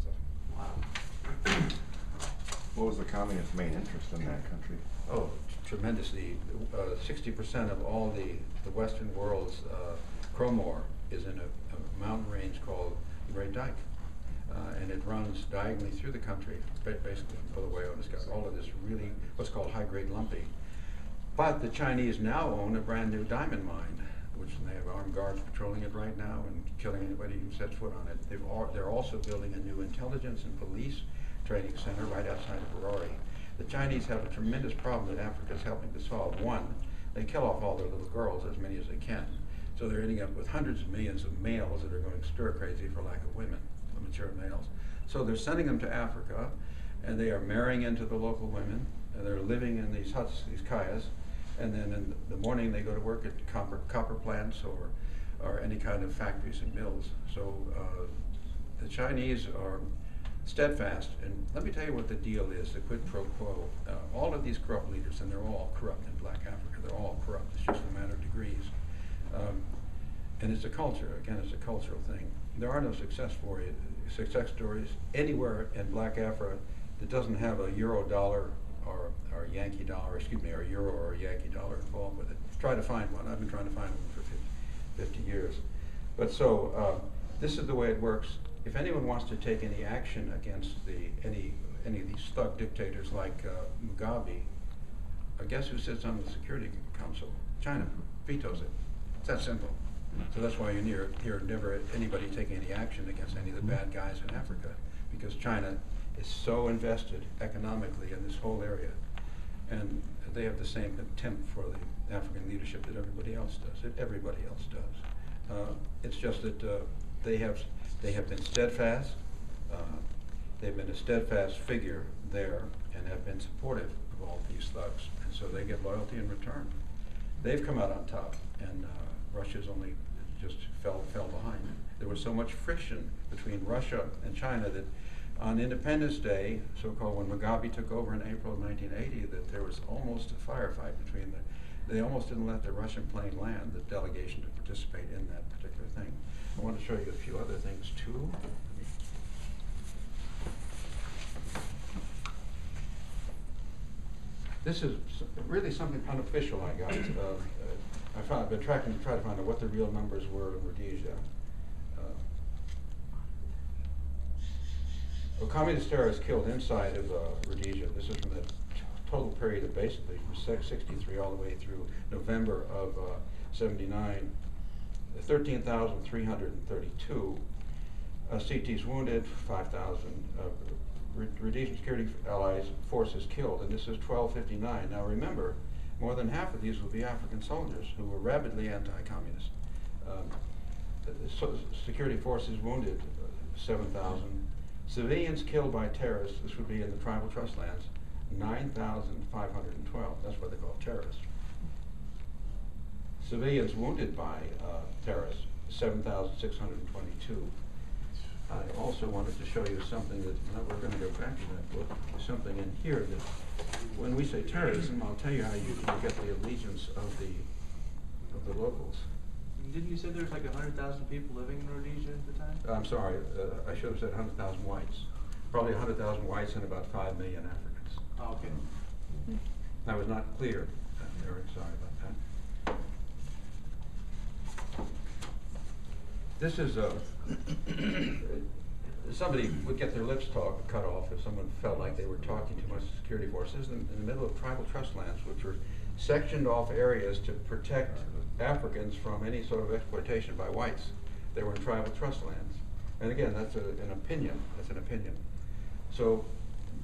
So, What was the communist main interest in that country? Oh, tremendously. Uh, Sixty percent of all the, the Western world's uh, chrome ore is in a, a mountain range called the Great Dyke. Uh, and it runs diagonally through the country, ba- basically from Bulawayo, and it's got all of this really, what's called high-grade lumpy. But the Chinese now own a brand-new diamond mine which they have armed guards patrolling it right now and killing anybody who sets foot on it. They've al- they're also building a new intelligence and police training center right outside of Harare. The Chinese have a tremendous problem that Africa is helping to solve. One, they kill off all their little girls, as many as they can. So they're ending up with hundreds of millions of males that are going stir crazy for lack of women, the mature males. So they're sending them to Africa, and they are marrying into the local women, and they're living in these huts, these kayas, and then in the morning they go to work at copper, copper plants or, or any kind of factories and mills. So uh, the Chinese are steadfast, and let me tell you what the deal is, the quid pro quo. Uh, all of these corrupt leaders, and they're all corrupt in Black Africa, they're all corrupt, it's just a matter of degrees. Um, and it's a culture, again, it's a cultural thing. There are no success story, success stories anywhere in Black Africa that doesn't have a euro dollar or, or a Yankee dollar, excuse me, or a euro or a Yankee dollar involved with it. Try to find one. I've been trying to find one for 50, 50 years. But so, uh, this is the way it works. If anyone wants to take any action against the, any, any of these thug dictators like uh, Mugabe, uh, guess who sits on the Security Council? China vetoes it. It's that simple. So that's why you near, hear never anybody taking any action against any of the bad guys in Africa, because China is so invested economically in this whole area. And they have the same contempt for the African leadership that everybody else does, that everybody else does. Uh, it's just that uh, they have, they have been steadfast, uh, they've been a steadfast figure there and have been supportive of all these thugs, and so they get loyalty in return. They've come out on top, and uh, Russia's only just fell, fell behind. There was so much friction between Russia and China that on Independence Day, so-called when Mugabe took over in April of 1980, that there was almost a firefight between the, they almost didn't let the Russian plane land, the delegation to participate in that particular thing. I want to show you a few other things too. This is really something unofficial I got. Uh, I found, I've been tracking to try to find out what the real numbers were in Rhodesia. Uh, Well, communist terrorists killed inside of uh, Rhodesia. This is from the total period of basically from six- 63 all the way through November of uh, 79. 13,332. Uh, CTs wounded, 5,000. Uh, Rhodesian security allies forces killed, and this is 1259. Now remember, more than half of these will be African soldiers who were rabidly anti-communist. Um, so security forces wounded, uh, 7,000. Civilians killed by terrorists, this would be in the tribal trust lands, 9,512. That's what they call terrorists. Civilians wounded by uh, terrorists, 7,622. I also wanted to show you something that, now we're going to go back to that book, something in here that, when we say terrorism, I'll tell you how you, you get the allegiance of the, of the locals. Didn't you say there was like a hundred thousand people living in Rhodesia at the time? I'm sorry, uh, I should have said 100,000 whites. Probably 100,000 whites and about 5 million Africans. Oh, okay. I was not clear, uh, Eric, sorry about that. This is a, somebody would get their lips talk, cut off if someone felt like they were talking too much to security forces in, in the middle of tribal trust lands, which were sectioned off areas to protect Africans from any sort of exploitation by whites. They were in tribal trust lands. And again, that's a, an opinion, that's an opinion. So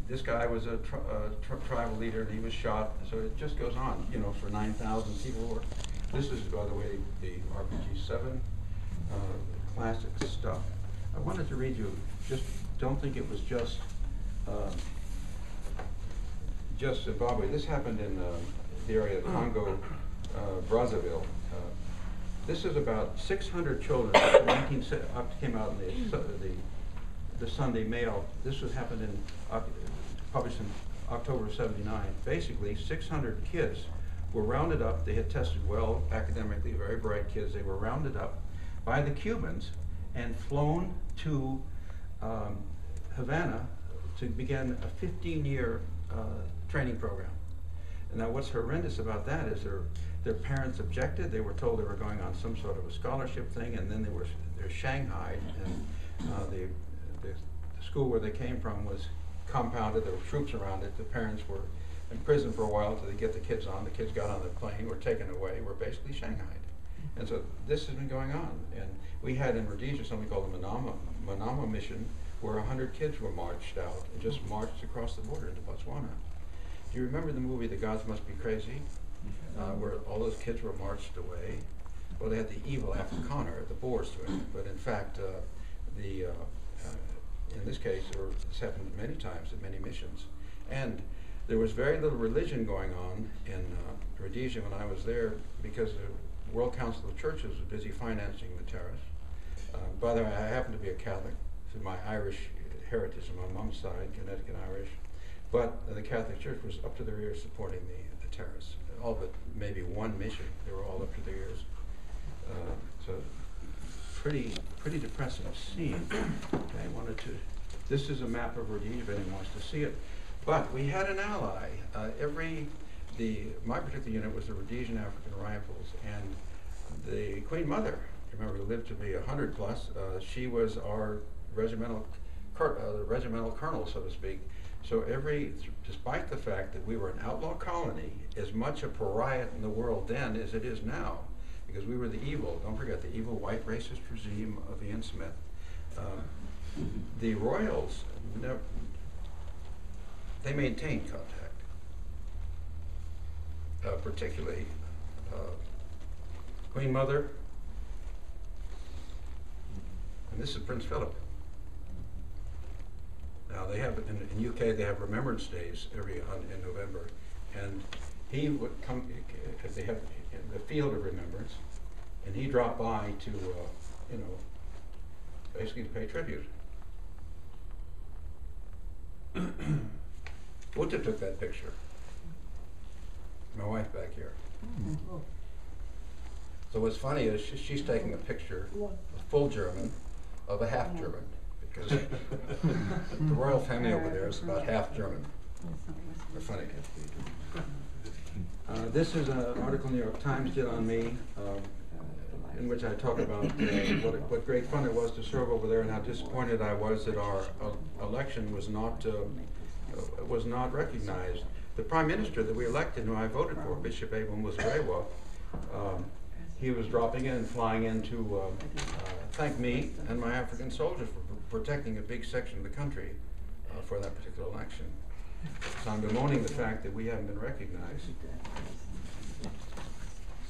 this guy was a tri- uh, tri- tribal leader and he was shot, so it just goes on, you know, for nine thousand people were. This is, by the way, the RPG seven, uh, classic stuff. I wanted to read you, just don't think it was just, um, just Zimbabwe. This happened in, uh, the area of Congo, uh, Brazzaville. Uh, This is about six hundred children, nineteen, up, came out in the, the, the Sunday Mail. This was happened in, Oc- published in October of seventy-nine. Basically, six hundred kids were rounded up, they had tested well academically, very bright kids. They were rounded up by the Cubans and flown to, um, Havana to begin a fifteen-year, uh, training program. Now, what's horrendous about that is their, their parents objected, they were told they were going on some sort of a scholarship thing, and then they were, they're shanghaied, and, uh, the, the, the school where they came from was compounded, there were troops around it, the parents were in prison for a while till they get the kids on, the kids got on the plane, were taken away, were basically shanghaied. And so this has been going on. And we had in Rhodesia something called the Manama, Manama Mission, where a hundred kids were marched out and just marched across the border into Botswana. Do you remember the movie The Gods Must Be Crazy? Uh, where all those kids were marched away? Well, they had the evil Afrikaner, the Boers doing it, but in fact, uh, the, uh, uh, in this case, or this happened many times at many missions. And there was very little religion going on in uh, Rhodesia when I was there because World Council of Churches was busy financing the terrs. Uh, by the way, I happen to be a Catholic through my Irish heritage on my mom's side, Connecticut Irish. But the Catholic Church was up to their ears supporting the, the terrs. All but maybe one mission, they were all up to their ears. Uh, so pretty, pretty depressing scene. I wanted to, this is a map of Rhodesia if anyone wants to see it. But we had an ally. Uh, every, the, my particular unit was the Rhodesian African Rifles, and the Queen Mother, remember, lived to be a hundred plus, uh, she was our regimental, uh, regimental colonel, so to speak. So every, despite the fact that we were an outlaw colony, as much a pariah in the world then as it is now, because we were the evil, don't forget, the evil white racist regime of Ian Smith. Um, the royals they maintained contact. Uh, particularly, uh, Queen Mother, and this is Prince Philip. Now, they have, in, in UK, they have Remembrance Days every, on, in November, and he would come, because they have the Field of Remembrance, and he dropped by to, uh, you know, basically to pay tribute. Uta took that picture. My wife back here. So what's funny is she, she's taking a picture, a full German, of a half German, because the royal family over there is about half German. They're funny. Uh, this is an article New York Times did on me, um, in which I talk about uh, what, what great fun it was to serve over there and how disappointed I was that our uh, election was not, uh, was not recognized. The prime minister that we elected, who I voted for, Bishop Abel Muzorewa, um, he was dropping in and flying in to uh, uh, thank me and my African soldiers for protecting a big section of the country uh, for that particular election. So I'm bemoaning the fact that we haven't been recognized.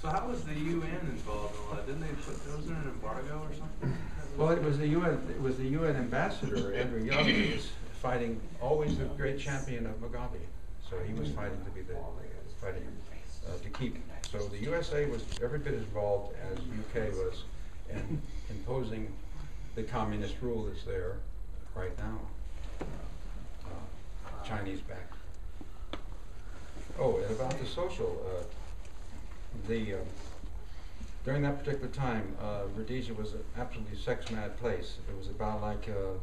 So how was the UN involved in all that? Didn't they put, those in an embargo or something? Well, it was the UN, it was the UN ambassador, Andrew Young, who was fighting, always the great champion of Mugabe. So he was fighting to be the, fighting uh, to keep. So the USA was every bit as involved as UK was in imposing the communist rule that's there right now. Uh, Chinese back. Oh, and about the social, uh, the, um, during that particular time, uh, Rhodesia was an absolutely sex-mad place. It was about like, uh,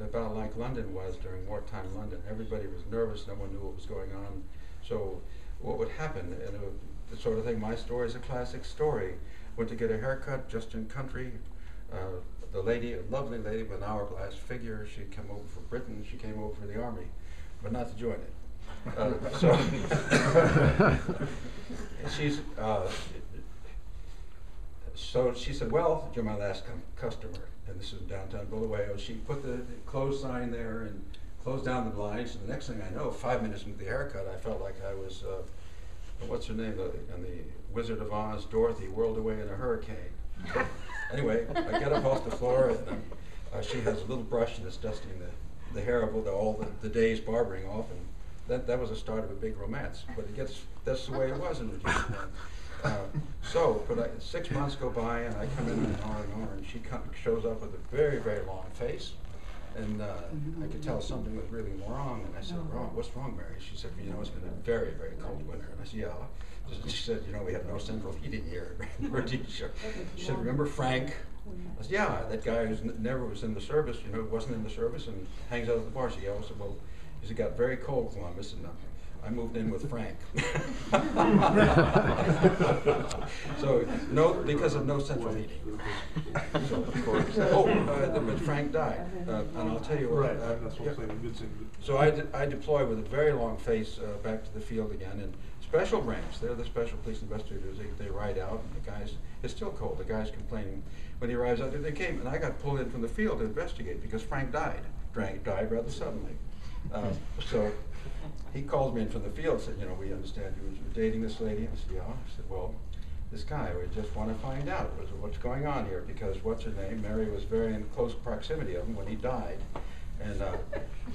about like London was during wartime London. Everybody was nervous, no one knew what was going on. So what would happen, and the sort of thing, my story is a classic story. Went to get a haircut just in country. Uh, the lady, a lovely lady with an hourglass figure, she'd come over from Britain, she came over for the army, but not to join it. Uh, so, she's, uh, so she said, well, you're my last customer, and this is downtown Bulawayo. She put the the close sign there and closed down the blinds, and the next thing I know, five minutes into the haircut, I felt like I was, uh, what's her name, the, in the Wizard of Oz, Dorothy, whirled away in a hurricane. Anyway, I get up off the floor, and um, uh, she has a little brush and is dusting the, the hair of the, all the, the day's barbering off, and that, that was the start of a big romance. But it gets, that's the way it was in Virginia. Uh, so, but I, six months go by, and I come in an R and R, and she come, shows up with a very, very long face, and uh, I could tell something was really wrong. And I said, "Wrong? What's wrong, Mary?" She said, "You know, it's been a very, very cold winter." And I said, "Yeah." She said, "You know, we have no central heating here in Rhodesia." She said, "Remember Frank?" I said, "Yeah, that guy who's n- never was in the service. You know, wasn't in the service and hangs out at the bar." She. I said, "Well." He said, "It got very cold, Columbus, and uh, I moved in with Frank." so no, because of no central heating. So, of course. Oh, uh, but Frank died, uh, and I'll tell you what. Right, uh, that's what yeah. I'm saying, good thing. So I, de- I deploy with a very long face uh, back to the field again and special branch, they're the special police investigators, they, they ride out, and the guys, it's still cold, the guy's complaining. When he arrives out there, they came, and I got pulled in from the field to investigate, because Frank died, Frank died rather suddenly. Uh, so, he called me in from the field, said, you know, we understand you were dating this lady, I said, yeah, I said, well, this guy, we just wanna find out what's, going on here, because what's her name, Mary was very in close proximity of him when he died. And, uh,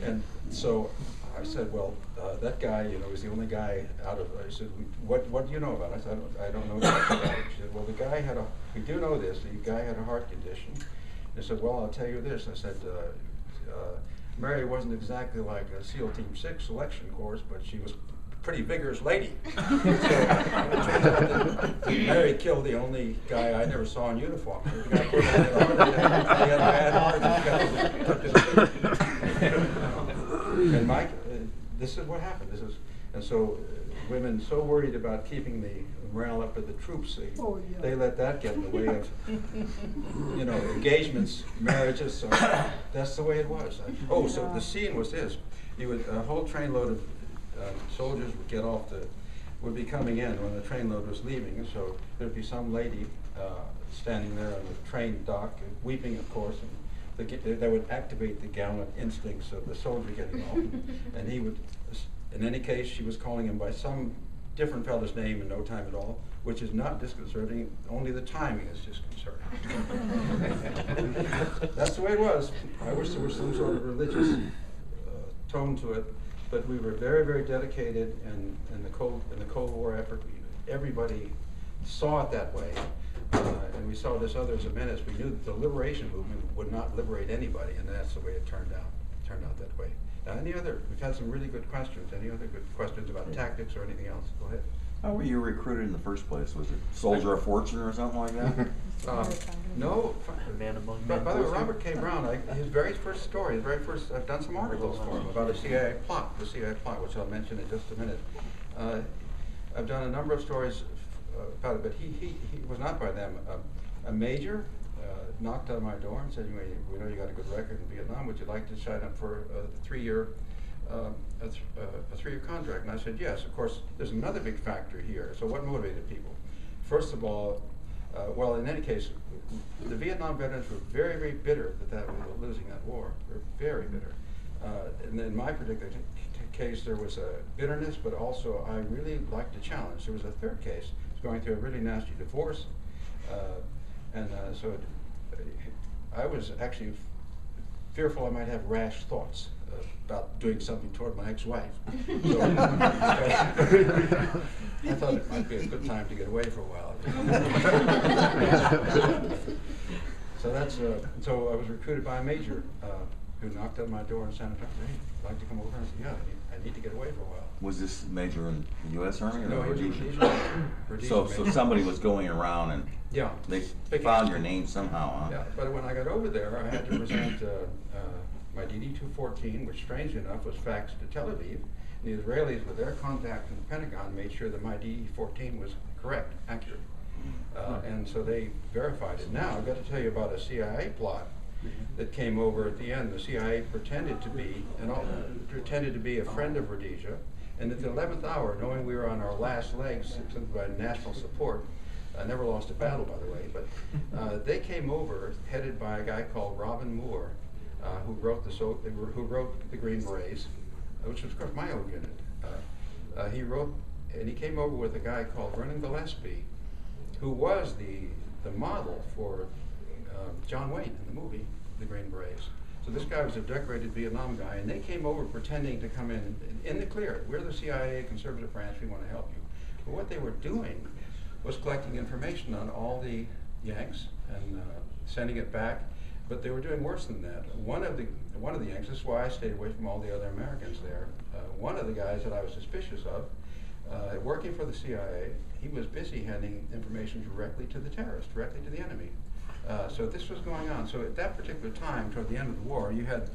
and so I said, well, uh, that guy, you know, was the only guy out of, I said, what, what do you know about it? I said, I don't, I don't know. She said, well, the guy had a, we do know this, the guy had a heart condition. I said, well, I'll tell you this, I said, uh, uh, Mary wasn't exactly like a SEAL Team Six selection course, but she was a pretty vigorous lady. So, it turns out that Mary killed the only guy I never saw in uniform. The guy put on a heart attack, he had a bad heart, he got- took his- And Mike, uh, this is what happened, this is, and so uh, women so worried about keeping the morale up of the troops, they, Oh, yeah. they let that get in the way of, you know, engagements, marriages, so that's the way it was. Oh, so the scene was this, you would, a whole trainload of uh, soldiers would get off the, would be coming in when the trainload was leaving, so there'd be some lady uh, standing there on the train dock, weeping, of course, and that would activate the gallant instincts of the soldier getting off. And he would, in any case, she was calling him by some different fellow's name in no time at all, which is not disconcerting, only the timing is disconcerting. That's the way it was. I wish there was some sort of religious uh, tone to it, but we were very, very dedicated in, in the Cold, in the Cold War effort. Everybody saw it that way. Uh, and we saw this other as a menace. We knew that the liberation movement would not liberate anybody, and that's the way it turned out. It turned out that way. Now, any other, we've had some really good questions. Any other good questions about tactics or anything else? Go ahead. How were you recruited in the first place? Was it Soldier of Fortune or something like that? Uh, No, fi- Man among by, men. by the way, Robert K. Brown, I, his very first story, his very first, I've done some articles for him about a CIA plot, the CIA plot, which I'll mention in just a minute. Uh, I've done a number of stories uh, about it, but he, he, he was not by them. Um, A major uh, knocked on my door and said, "You we know you got a good record in Vietnam, would you like to sign up for a three-year, um, a th- uh, a three-year contract? And I said, yes. Of course, there's another big factor here. So what motivated people? First of all, uh, well, in any case, the Vietnam veterans were very, very bitter that, that we were losing that war. They're very bitter. Uh, and in my particular case, there was a bitterness, but also I really liked the challenge. There was a third case. I was going through a really nasty divorce, uh, and uh, so it, I was actually fearful I might have rash thoughts uh, about doing something toward my ex-wife. So, I thought it might be a good time to get away for a while. So that's, uh, so I was recruited by a major, uh, who knocked on my door in San Antonio, hey, would you like to come over? I said, yeah, I need, I need to get away for a while. Was this major in the U.S. Army or No, the he was Rhodesian? Rhodesian- Rhodesian So, so major. somebody was going around and Yeah. they Picking- found your name somehow, huh? Yeah, but when I got over there, I had to present uh, uh, my DD-214, which strangely enough was faxed to Tel Aviv. The Israelis, with their contact in the Pentagon, made sure that my DD-14 was correct, accurate. Uh, And so they verified it. Now, I've got to tell you about a CIA plot that came over at the end. The CIA pretended to be, and all, pretended to be a friend of Rhodesia. And at the eleventh hour, knowing we were on our last legs, by national support, I never lost a battle, by the way, but uh, they came over, headed by a guy called Robin Moore, uh, who wrote the so, who wrote the Green Berets, which was of course my own unit. Uh, uh, he wrote, and he came over with a guy called Vernon Gillespie, who was the the model for uh, John Wayne in the movie The Green Berets. So this guy was a decorated Vietnam guy, and they came over pretending to come in in the clear. We're the CIA conservative branch. We want to help you. But what they were doing was collecting information on all the Yanks and uh, sending it back. But they were doing worse than that. One of the one of the Yanks. This is why I stayed away from all the other Americans there. Uh, one of the guys that I was suspicious of, uh, working for the CIA, he was busy handing information directly to the terrorists, directly to the enemy. Uh, so this was going on. So at that particular time, toward the end of the war, you had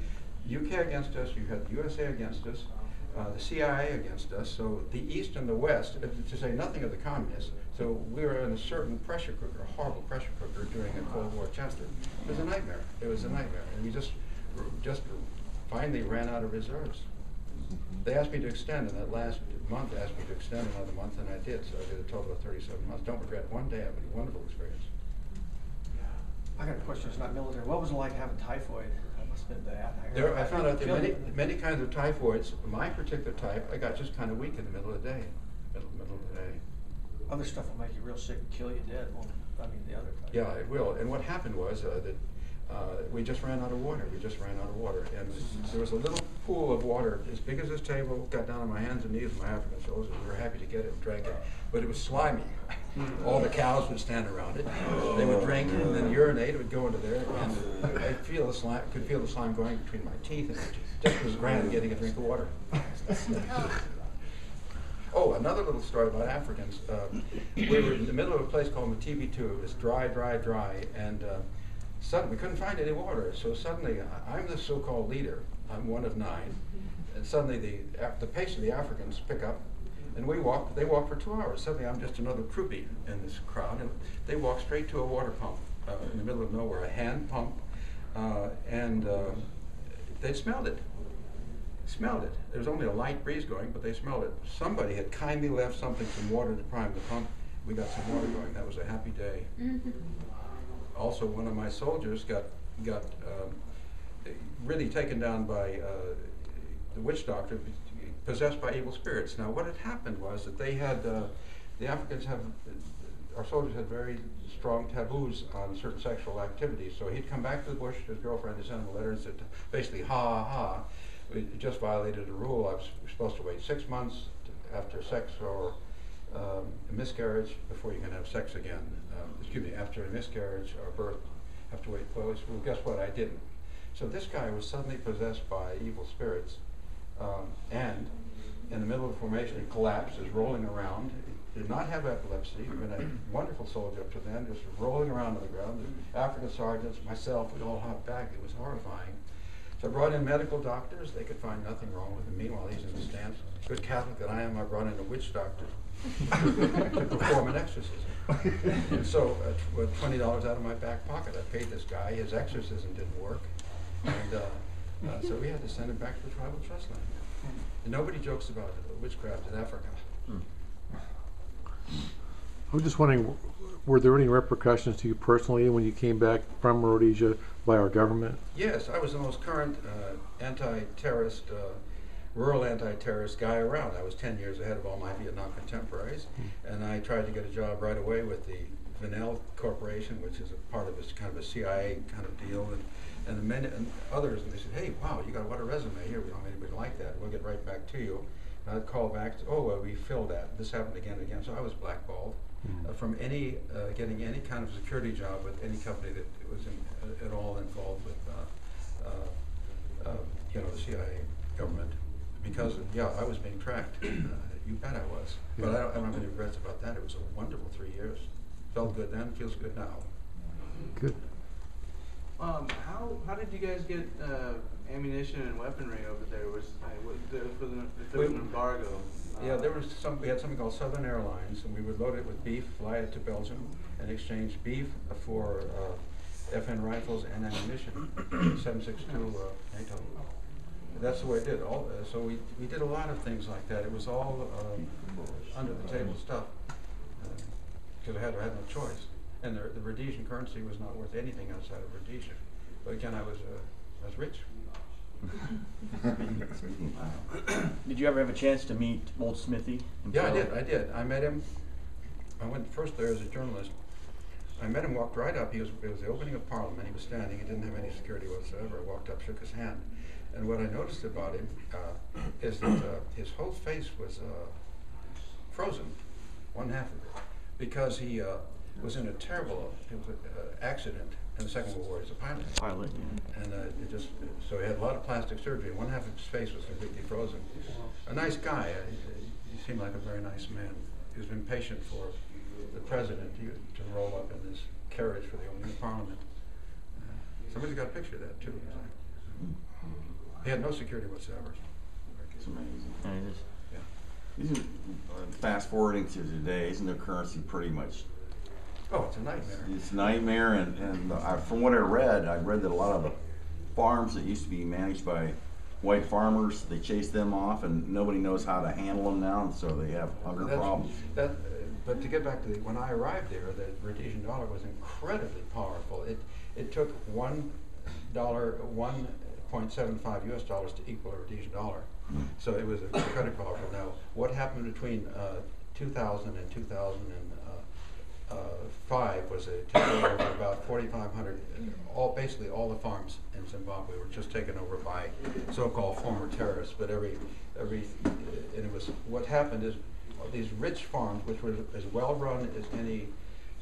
UK against us, you had the USA against us, uh, the CIA against us. So the East and the West, uh, to say nothing of the communists. So we were in a certain pressure cooker, a horrible pressure cooker during a Cold War Chester. It was a nightmare. It was a nightmare, and we just just finally ran out of reserves. They asked me to extend, and that last month asked me to extend another month, and I did, so I did a total of thirty-seven months. Don't regret one day, it was a wonderful experience. I got a question, it's not military. What was it like having typhoid? That must have been bad. heard- There, I found out there are many, many kinds of typhoids. My particular type, I got just kind of weak in the middle of the day, middle, middle of the day. Other stuff will make you real sick and kill you dead, won't it? I mean, the other type. Yeah, it will. And what happened was uh, that uh, we just ran out of water. We just ran out of water. And there was a little pool of water as big as this table, got down on my hands and knees, my African soldiers. We were happy to get it and drank it. But it was slimy. All the cows would stand around it. They would drink and then urinate. It would go into there. And I feel the slime, could feel the slime going between my teeth. And it just was grand getting a drink of water. Oh, another little story about Africans. Uh, we were in the middle of a place called Matibi Two. It was dry, dry, dry, and uh, suddenly we couldn't find any water. So suddenly, I- I'm the so-called leader. I'm one of nine, and suddenly the the pace of the Africans pick up, and we walk. They walk for two hours. Suddenly, I'm just another groupie in this crowd, and they walk straight to a water pump uh, in the middle of nowhere, a hand pump, uh, and uh, they smelled it smelled it. There was only a light breeze going, but they smelled it. Somebody had kindly left something, some water to prime the pump. We got some water going. That was a happy day. Also, one of my soldiers got got um, really taken down by uh, the witch doctor, possessed by evil spirits. Now, what had happened was that they had uh, the Africans have our soldiers had very strong taboos on certain sexual activities. So he'd come back to the bush. His girlfriend had sent him a letter and said, basically, ha ha. We just violated a rule. I was supposed to wait six months after sex or um, a miscarriage before you can have sex again. Um, excuse me, after a miscarriage or birth, have to wait. Well, well, guess what? I didn't. So this guy was suddenly possessed by evil spirits, um, and in the middle of the formation, it collapsed, is rolling around. He did not have epilepsy. Been a wonderful soldier up to then, just rolling around on the ground. The African sergeants, myself, we all hopped back. It was horrifying. So I brought in medical doctors. They could find nothing wrong with him. Meanwhile, he's in the stance. Good Catholic that I am, I brought in a witch doctor to perform an exorcism. And so, uh, with twenty dollars out of my back pocket, I paid this guy. His exorcism didn't work, and uh, uh, so we had to send him back to the tribal trust land. And nobody jokes about witchcraft in Africa. I'm just wondering, were there any repercussions to you personally when you came back from Rhodesia by our government? Yes, I was the most current uh, anti-terrorist, uh, rural anti-terrorist guy around. I was 10 years ahead of all my Vietnam contemporaries, and I tried to get a job right away with the Vinnell Corporation, which is a part of this kind of a CIA kind of deal, and, and, the many, and others. And they said, "Hey, wow, you got what a resume here. We don't have anybody like that. We'll get right back to you." And I'd call back. Oh, well, we filled that. This happened again and again. So I was blackballed uh, from any uh, getting any kind of security job with any company that was in, uh, at all involved with uh, uh, uh, you know the CIA government because yeah I was being tracked. Uh, you bet I was, but I don't, I don't have any regrets about that. It was a wonderful three years. Felt good then, feels good now. Good. Um, how, how did you guys get, uh, ammunition and weaponry over there? Was, uh, was there, for the, if there was an We- embargo? Yeah, there was some, we had something called Southern Airlines, and we would load it with beef, fly it to Belgium, and exchange beef for uh, FN rifles and ammunition, 762 uh, NATO. That's the way it did. All, uh, so we, we did a lot of things like that. It was all um, under the table stuff, because I had, I had no choice. And the, the Rhodesian currency was not worth anything outside of Rhodesia. But again, I was, uh, I was rich. Did you ever have a chance to meet Old Smithy? Yeah, I did, I did. I met him, I went first there as a journalist. I met him, walked right up, he was, it was the opening of Parliament, he was standing, he didn't have any security whatsoever. I walked up, shook his hand. And what I noticed about him, uh, is that, uh, his whole face was, uh, frozen, one half of it, because he, uh, was in a terrible, it was a, uh, accident in the Second World War as a pilot. Pilot, yeah. And uh, it just, so he had a lot of plastic surgery. One half of his face was completely frozen. A nice guy. Uh, he, he seemed like a very nice man. He's been patient for the president to, to roll up in this carriage for the opening of Parliament. Uh, somebody's got a picture of that too. He had no security whatsoever. It's amazing. Yeah, it is. Yeah. Isn't, uh, fast forwarding to today, isn't their currency pretty much, Oh, it's a nightmare. it's nightmare and, and I, from what I read, I read that a lot of the farms that used to be managed by white farmers, they chase them off and nobody knows how to handle them now, and so they have hunger That's- problems. That, uh, but to get back to the, when I arrived there, the Rhodesian dollar was incredibly powerful. It, it took one dollar, one point seven five US dollars to equal a Rhodesian dollar. So it was a incredibly powerful. Now, what happened between, uh, two thousand and two thousand and, uh, uh, was a takeover of about forty-five hundred, all, basically all the farms in Zimbabwe were just taken over by so-called former terrorists, but every, every, and it was, what happened is, these rich farms, which were as well-run as any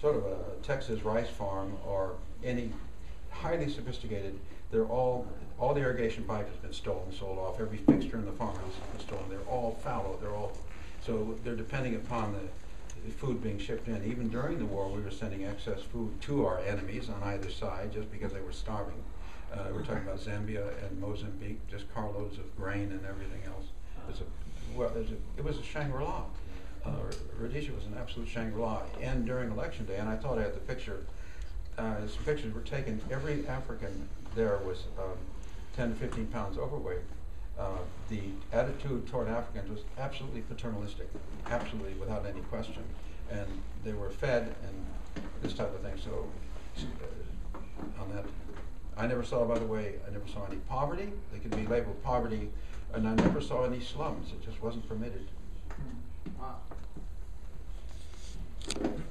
sort of a Texas rice farm or any highly sophisticated, they're all, all the irrigation pipe has been stolen, sold off, every fixture in the farmhouse has been stolen, they're all fallow, they're all, so they're depending upon the, the food being shipped in. Even during the war, we were sending excess food to our enemies on either side, just because they were starving. Uh, we're talking about Zambia and Mozambique, just carloads of grain and everything else. It was a, well, it was a, it was a Shangri-La. Uh, Rhodesia was an absolute Shangri-La, and during election day, and I thought I had the picture, uh, some pictures were taken, every African there was, um, ten to fifteen pounds overweight. Uh, the attitude toward Africans was absolutely paternalistic, absolutely without any question. And they were fed and this type of thing, so, uh, on that, I never saw, by the way, I never saw any poverty, they could be labeled poverty, and I never saw any slums, it just wasn't permitted. Wow.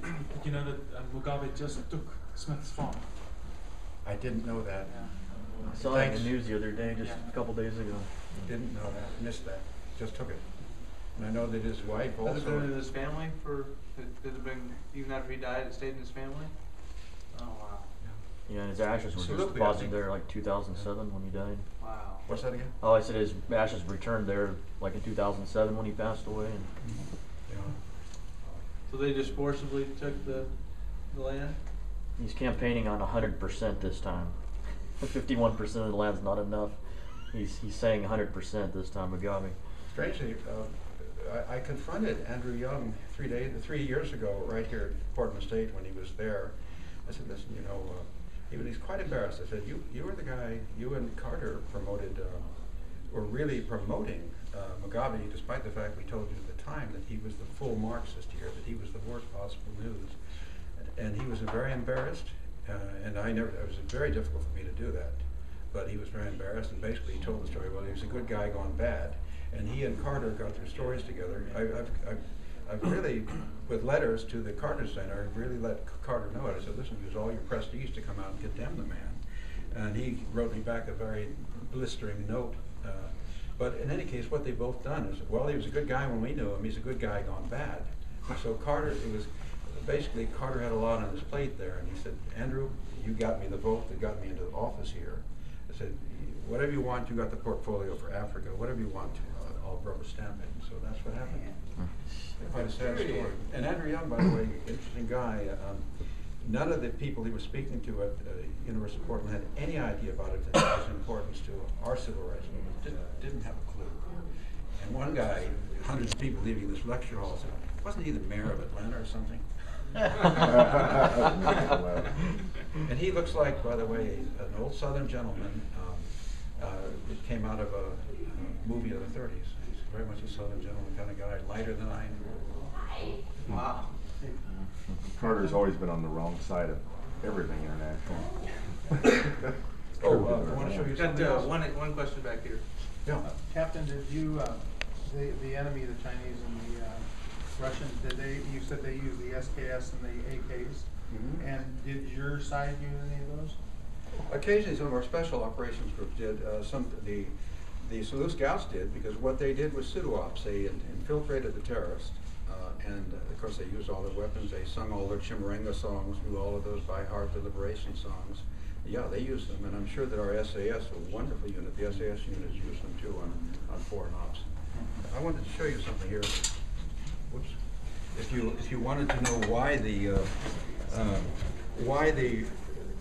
You know that uh, Mugabe just took Smith's farm. I didn't know that, I saw that in Thanks. the news the other day, just a couple days ago. didn't know that, missed that, just took it. And I know that his wife Has it been in also, his family for, has has it been, even after he died, it stayed in his family? Oh, wow. Yeah, and his ashes were just Absolutely, I deposited think- there like two thousand seven when he died. Wow. what's that again? Oh, I said his ashes returned there like in two thousand seven when he passed away and mm-hmm. Yeah. So they just forcibly took the, the land? he's campaigning on hundred percent this time. Fifty-one percent of the land's not enough. He's, he's saying hundred percent this time, Mugabe. Strangely, uh, I, I confronted Andrew Young three days, three years ago, right here at Portland State when he was there. I said, listen, you know, uh, he was, he's quite embarrassed. I said, you, you were the guy, you and Carter promoted, uh, were really promoting uh, Mugabe, despite the fact we told you at the time that he was the full Marxist here, that he was the worst possible news. And he was very embarrassed, uh, and I never, it was very difficult for me to do that. But he was very embarrassed, and basically he told the story, well, he was a good guy gone bad. And he and Carter got their stories together. I, I've, I've, I've really, with letters to the Carter Center, I've really let Carter know it. I said, listen, use all your prestige to come out and condemn the man. And he wrote me back a very blistering note. Uh, but in any case, what they've both done is, well, he was a good guy when we knew him, he's a good guy gone bad. So Carter, it was, basically Carter had a lot on his plate there, and he said, Andrew, you got me the vote that got me into the office here. I said, whatever you want, you got the portfolio for Africa, whatever you want, uh, I'll rubber stamp it, so that's what happened. Quite a sad story. And Andrew Young, by the way, interesting guy, um, none of the people he was speaking to at uh, University of Portland had any idea about it, its importance to our civil rights movement, didn't, didn't have a clue. And one guy, hundreds of people leaving this lecture hall said, wasn't he the mayor of Atlanta or something? And he looks like, by the way, an old Southern gentleman. Um, uh, it came out of a, uh movie of the 30s. He's very much a Southern gentleman kind of guy, lighter than I am. Wow. Carter's always been on the wrong side of everything international. Oh, uh, I want to show you Got something uh, else. one, one question back here. Yeah. Captain, did you, uh, the, the enemy, the Chinese and the, Russians, did they, you said they used the SKS and the AKs? Mhm. And did your side use any of those? Occasionally, some of our special operations groups did, uh, some, the, the Selous Scouts did, because what they did was pseudo-ops. They in- infiltrated the terrorists, uh, and uh, of course, they used all their weapons. They sung all their Chimurenga songs, knew all of those by heart, the liberation songs. Yeah, they used them, and I'm sure that our SAS, a wonderful unit, the SAS units use them too on, on foreign ops. I wanted to show you something here. If you, if you wanted to know why the, uh, uh, why the,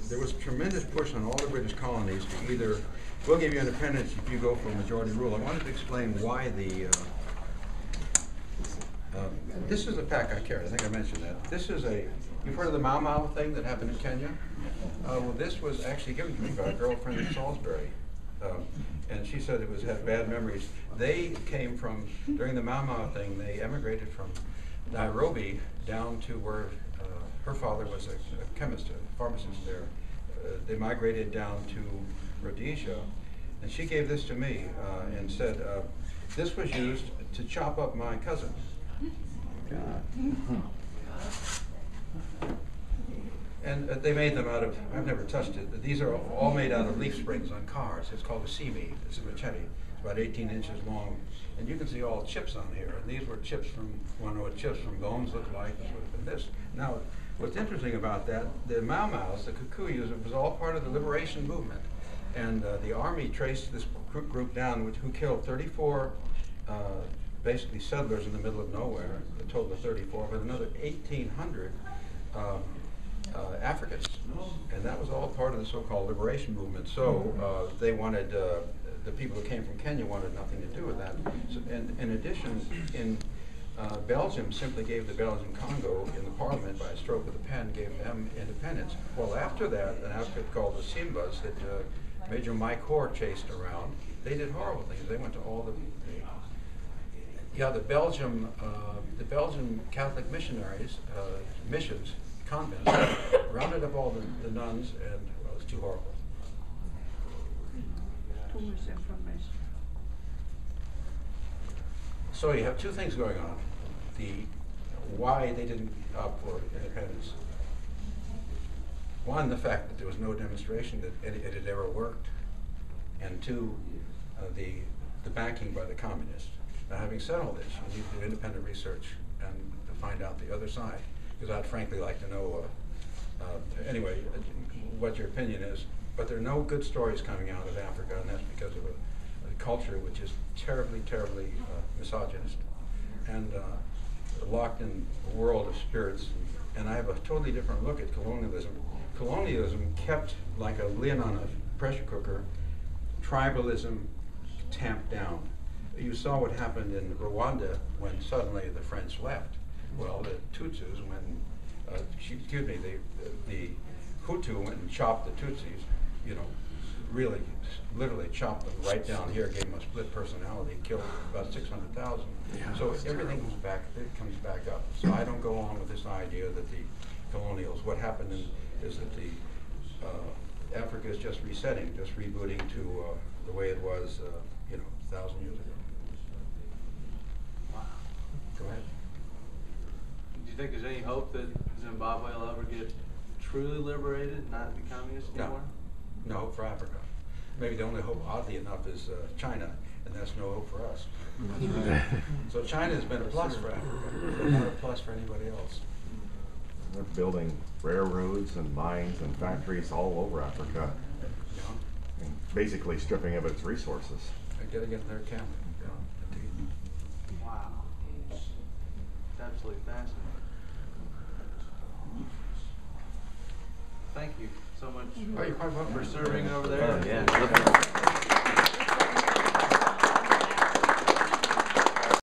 there was tremendous push on all the British colonies to either, we'll give you independence if you go for majority rule. I wanted to explain why the, uh, uh, this is a pack I carried, I think I mentioned that. This is a, you've heard of the Mau Mau thing that happened in Kenya? Uh, well, this was actually given to me by a girlfriend in Salisbury. And she said it was, had bad memories. They came from, during the Mau Mau thing, they emigrated from Nairobi down to where, uh, her father was a a chemist, a pharmacist there. Uh, They migrated down to Rhodesia, and she gave this to me, uh, and said, uh, this was used to chop up my cousin. And uh, they made them out of, I've never touched it, these are all made out of leaf springs on cars. It's called a CB, it's a machete. It's about 18 inches long. And you can see all chips on here. And these were chips from, to know what chips from bones look like? Would have been this. Now, what's interesting about that, the Mau Mau's, the Kikuyus, it was all part of the liberation movement. And uh, the army traced this group down, which, who killed 34 uh, basically settlers in the middle of nowhere, a total of 34, but another 1,800 um, uh, Africans. And that was all part of the so-called liberation movement. So uh, they wanted, uh, the people who came from Kenya wanted nothing to do with that. So, and in addition, in uh, Belgium simply gave the Belgian Congo in the parliament by a stroke of the pen, gave them independence. Well, after that, an outfit called the Simbas that uh, Major Mike Hoare chased around, they did horrible things. They went to all the, the yeah, the Belgium, uh, the Belgian Catholic missionaries, uh, missions, convents, rounded up all the, the nuns, and well, it was too horrible. Too much information. So you have two things going on: the why they didn't up for independence. One, the fact that there was no demonstration that it, it had ever worked, and two, uh, the the backing by the communists. Now, having said all this, you need to do independent research and to find out the other side, because I'd frankly like to know. Uh, uh, anyway, what your opinion is, but there are no good stories coming out of Africa, and that's because of a, a culture which is terribly, terribly uh, misogynist and uh, locked in a world of spirits. And I have a totally different look at colonialism. Colonialism kept like a lid on a pressure cooker, tribalism tamped down. You saw what happened in Rwanda when suddenly the French left. Well, the Tutsis, when, uh, excuse me, the, the Hutu went and chopped the Tutsis, you know, really, literally chopped them right down here, gave them a split personality, killed about six hundred thousand. So everything comes back, it comes back up. So I don't go along with this idea that the colonials, what happened in, is that the, uh, Africa is just resetting, just rebooting to, uh, the way it was, uh, you know, a thousand years ago. Wow. Go ahead. Do you think there's any hope that Zimbabwe will ever get truly liberated, not be communist No. anymore? No hope for Africa. Maybe the only hope, oddly enough, is uh, China, and that's no hope for us. So China has been a plus for Africa, but not a plus for anybody else. They're building railroads and mines and factories all over Africa, You know, and basically stripping of its resources. they're getting in their camp. you know, indeed. Wow. It's absolutely fascinating. Thank you so much for, for serving over there. Oh, yeah.